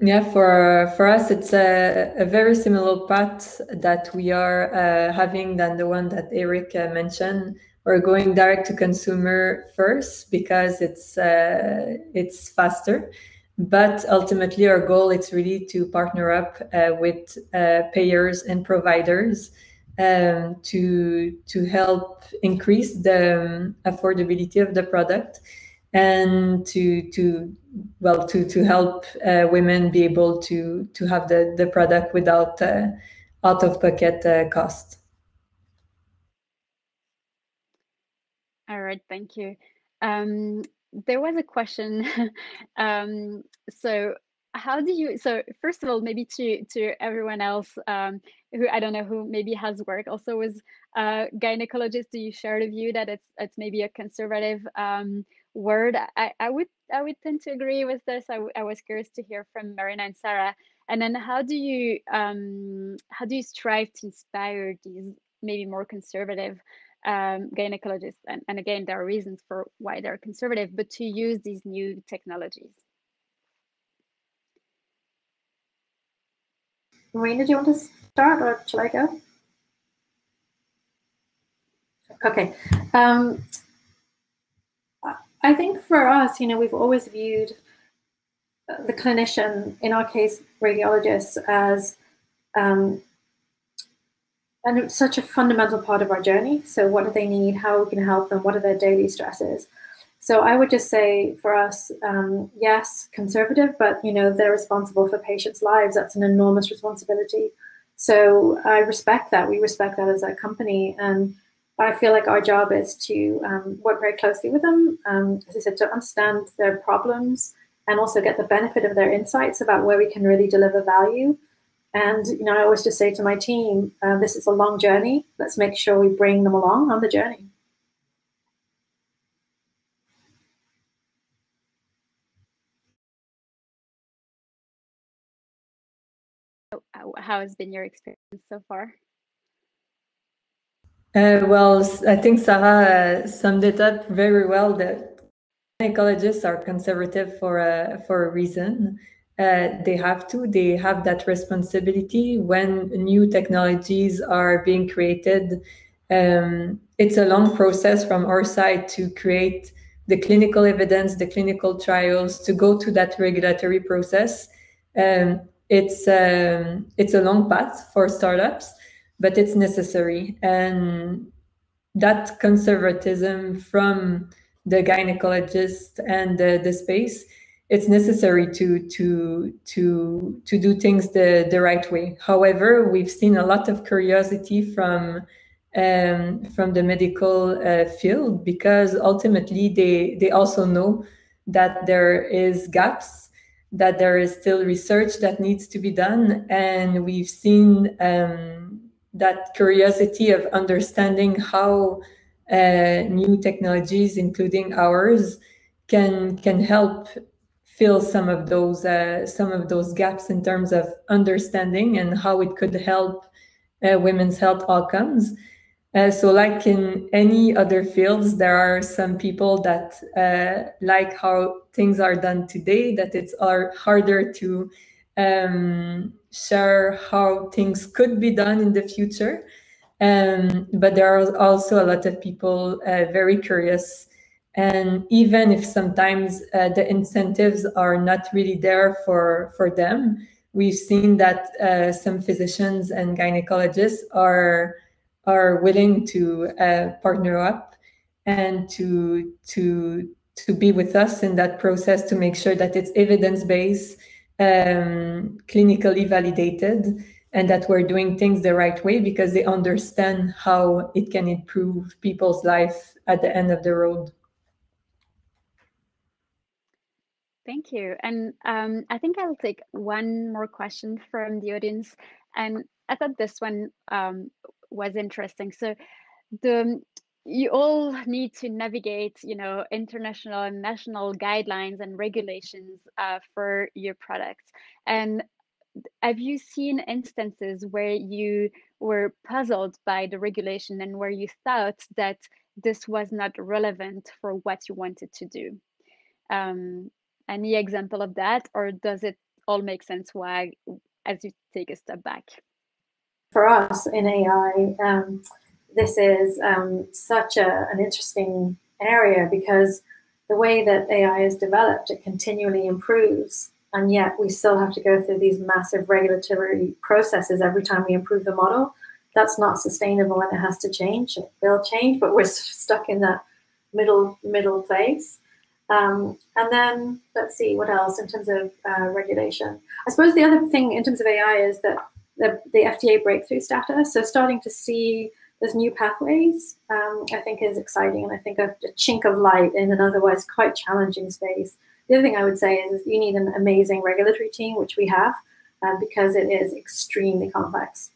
Yeah, for for us, it's a, a very similar path that we are uh, having than the one that Eric uh, mentioned. We're going direct to consumer first because it's uh, it's faster, but ultimately our goal is really to partner up uh, with uh, payers and providers um, to to help increase the um, affordability of the product and to to well to to help uh, women be able to to have the the product without uh, out of pocket uh, cost. All right. Thank you. Um, there was a question um, so how do you so first of all maybe to to everyone else um, who i don't know who maybe has work also with uh, gynecologists do you share the view that it's it's maybe a conservative um, word. I, I would I would tend to agree with this. I, I was curious to hear from Marina and Sarah. And then how do you um, how do you strive to inspire these maybe more conservative um, gynecologists? And, and again, there are reasons for why they're conservative, but to use these new technologies. Marina, do you want to start or shall I go? Okay. Um, I think for us, you know, we've always viewed the clinician, in our case, radiologists, as um, and it's such a fundamental part of our journey. So, what do they need? How we can help them? What are their daily stresses? So, I would just say for us, um, yes, conservative, but you know, they're responsible for patients' lives. That's an enormous responsibility. So, I respect that. We respect that as a company, and I feel like our job is to um, work very closely with them, um, as I said, to understand their problems and also get the benefit of their insights about where we can really deliver value. And you know, I always just say to my team, uh, "This is a long journey. Let's make sure we bring them along on the journey." How has been your experience so far? Uh, well, I think Sarah uh, summed it up very well. That gynecologists are conservative for a for a reason. Uh, they have to. They have that responsibility when new technologies are being created. Um, it's a long process from our side to create the clinical evidence, the clinical trials, to go to that regulatory process. Um, it's um, it's a long path for startups but it's necessary. And that conservatism from the gynecologist and the, the space, it's necessary to to to to do things the the right way. However, we've seen a lot of curiosity from um, from the medical uh, field because ultimately they they also know that there is gaps that there is still research that needs to be done and we've seen um, that curiosity of understanding how uh, new technologies including ours can can help fill some of those uh, some of those gaps in terms of understanding and how it could help uh, women's health outcomes. Uh, so, like in any other fields, there are some people that uh, like how things are done today. That it's are harder to um, share how things could be done in the future. Um, but there are also a lot of people uh, very curious and even if sometimes uh, the incentives are not really there for for them we've seen that uh, some physicians and gynecologists are are willing to uh, partner up and to to to be with us in that process to make sure that it's evidence based um, clinically validated and that we're doing things the right way because they understand how it can improve people's life at the end of the road Thank you. And um, I think I'll take one more question from the audience. And I thought this one um, was interesting. So the you all need to navigate, you know, international and national guidelines and regulations uh, for your products. And have you seen instances where you were puzzled by the regulation and where you thought that this was not relevant for what you wanted to do? Um, any example of that, or does it all make sense why as you take a step back? For us in AI, um, this is um, such a, an interesting area because the way that AI is developed, it continually improves. And yet we still have to go through these massive regulatory processes every time we improve the model. That's not sustainable and it has to change. It will change, but we're stuck in that middle middle place. Um, and then let's see what else in terms of uh, regulation. I suppose the other thing in terms of AI is that the, the FDA breakthrough status. So starting to see those new pathways, um, I think is exciting, and I think a, a, chink of light in an otherwise quite challenging space. The other thing I would say is, you need an amazing regulatory team, which we have, uh, because it is extremely complex.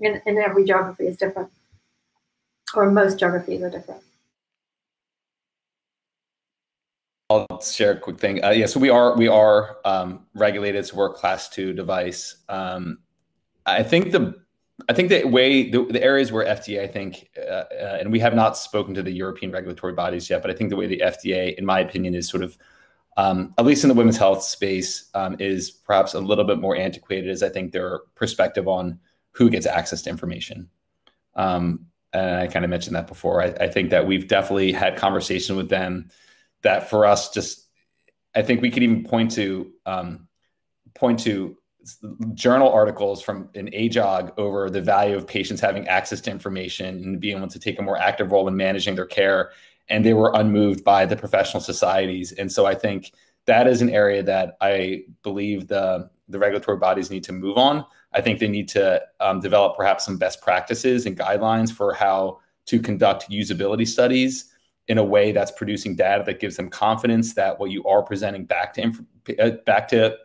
and, in every geography is different, or most geographies are different. I'll share a quick thing. Uh, yeah, so we are we are um, regulated, so we're a class two device. Um, I think the I think the way the, the areas where FDA, I think, uh, uh, and we have not spoken to the European regulatory bodies yet, but I think the way the FDA, in my opinion, is sort of um, at least in the women's health space, um, is perhaps a little bit more antiquated. As I think their perspective on who gets access to information. Um, and I kind of mentioned that before. I, I think that we've definitely had conversation with them that for us just I think we could even point to um, point to journal articles from an AJOG over the value of patients having access to information and being able to take a more active role in managing their care. And they were unmoved by the professional societies. And so I think that is an area that I believe the, the regulatory bodies need to move on. I think they need to um, develop perhaps some best practices and guidelines for how to conduct usability studies in a way that's producing data that gives them confidence that what you are presenting back to uh, back to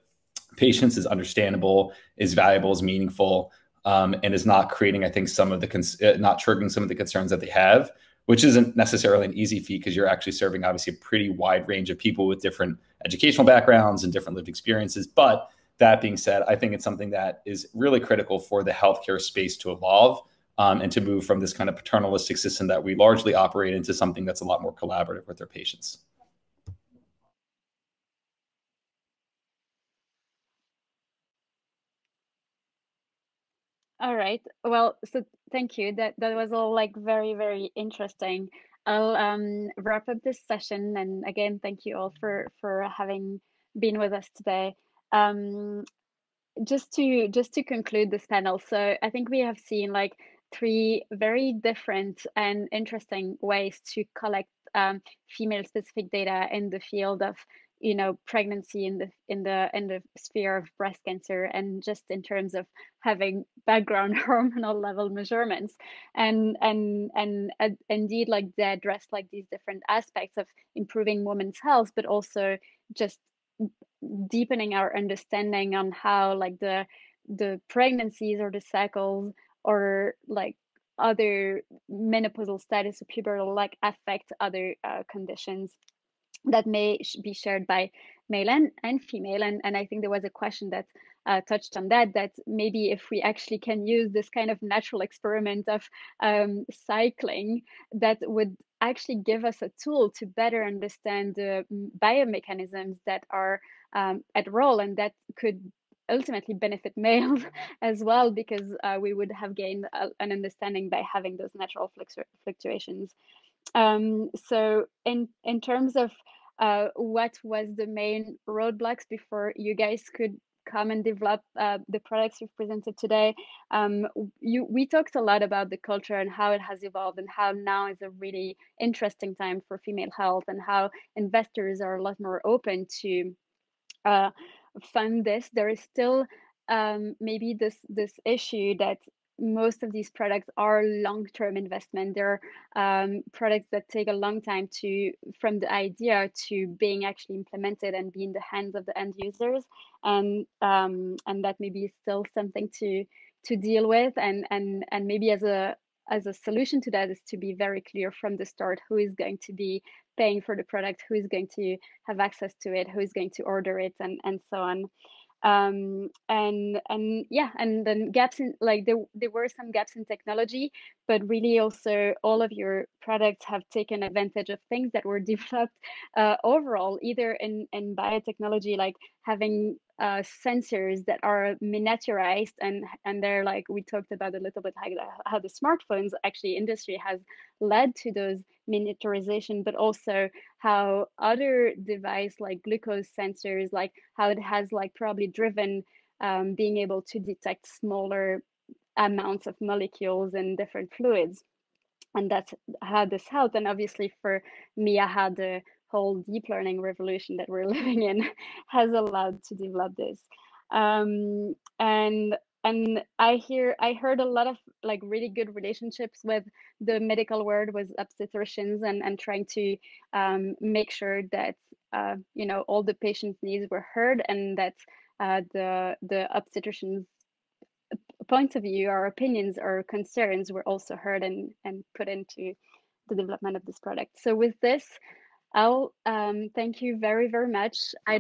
patients is understandable, is valuable, is meaningful, um, and is not creating, I think, some of the cons- uh, not triggering some of the concerns that they have, which isn't necessarily an easy feat because you're actually serving obviously a pretty wide range of people with different educational backgrounds and different lived experiences. But that being said, I think it's something that is really critical for the healthcare space to evolve um, and to move from this kind of paternalistic system that we largely operate into something that's a lot more collaborative with their patients. All right. Well, so thank you. That that was all like very very interesting. I'll um, wrap up this session, and again, thank you all for for having been with us today. Um, just to just to conclude this panel, so I think we have seen like three very different and interesting ways to collect um, female specific data in the field of you know pregnancy in the in the in the sphere of breast cancer and just in terms of having background hormonal level measurements. And and and uh, indeed like they address like these different aspects of improving women's health but also just deepening our understanding on how like the the pregnancies or the cycles or like other menopausal status or pubertal like affect other uh, conditions that may be shared by male and, and female. And, and I think there was a question that uh, touched on that, that maybe if we actually can use this kind of natural experiment of um, cycling, that would actually give us a tool to better understand the biomechanisms that are um, at role and that could ultimately benefit males as well because uh, we would have gained a, an understanding by having those natural fluctuations um, so in in terms of uh, what was the main roadblocks before you guys could come and develop uh, the products you've presented today. Um, you, we talked a lot about the culture and how it has evolved and how now is a really interesting time for female health and how investors are a lot more open to uh, fund this. There is still um, maybe this this issue that most of these products are long-term investment. They're um, products that take a long time to from the idea to being actually implemented and be in the hands of the end users, and um, and that maybe is still something to to deal with. And and and maybe as a as a solution to that is to be very clear from the start who is going to be paying for the product, who is going to have access to it, who is going to order it, and and so on. Um, and and yeah and then gaps in like there, there were some gaps in technology but really also all of your products have taken advantage of things that were developed uh, overall either in in biotechnology like having uh, sensors that are miniaturized and and they're like we talked about a little bit how the, how the smartphones actually industry has led to those miniaturization but also how other device like glucose sensors like how it has like probably driven um, being able to detect smaller amounts of molecules in different fluids. And that's how this helped. And obviously for Mia how the whole deep learning revolution that we're living in has allowed to develop this. Um, and and i hear i heard a lot of like really good relationships with the medical world with obstetricians and and trying to um, make sure that uh, you know all the patients needs were heard and that uh, the the obstetricians points of view or opinions or concerns were also heard and and put into the development of this product. So with this I'll um, thank you very, very much. I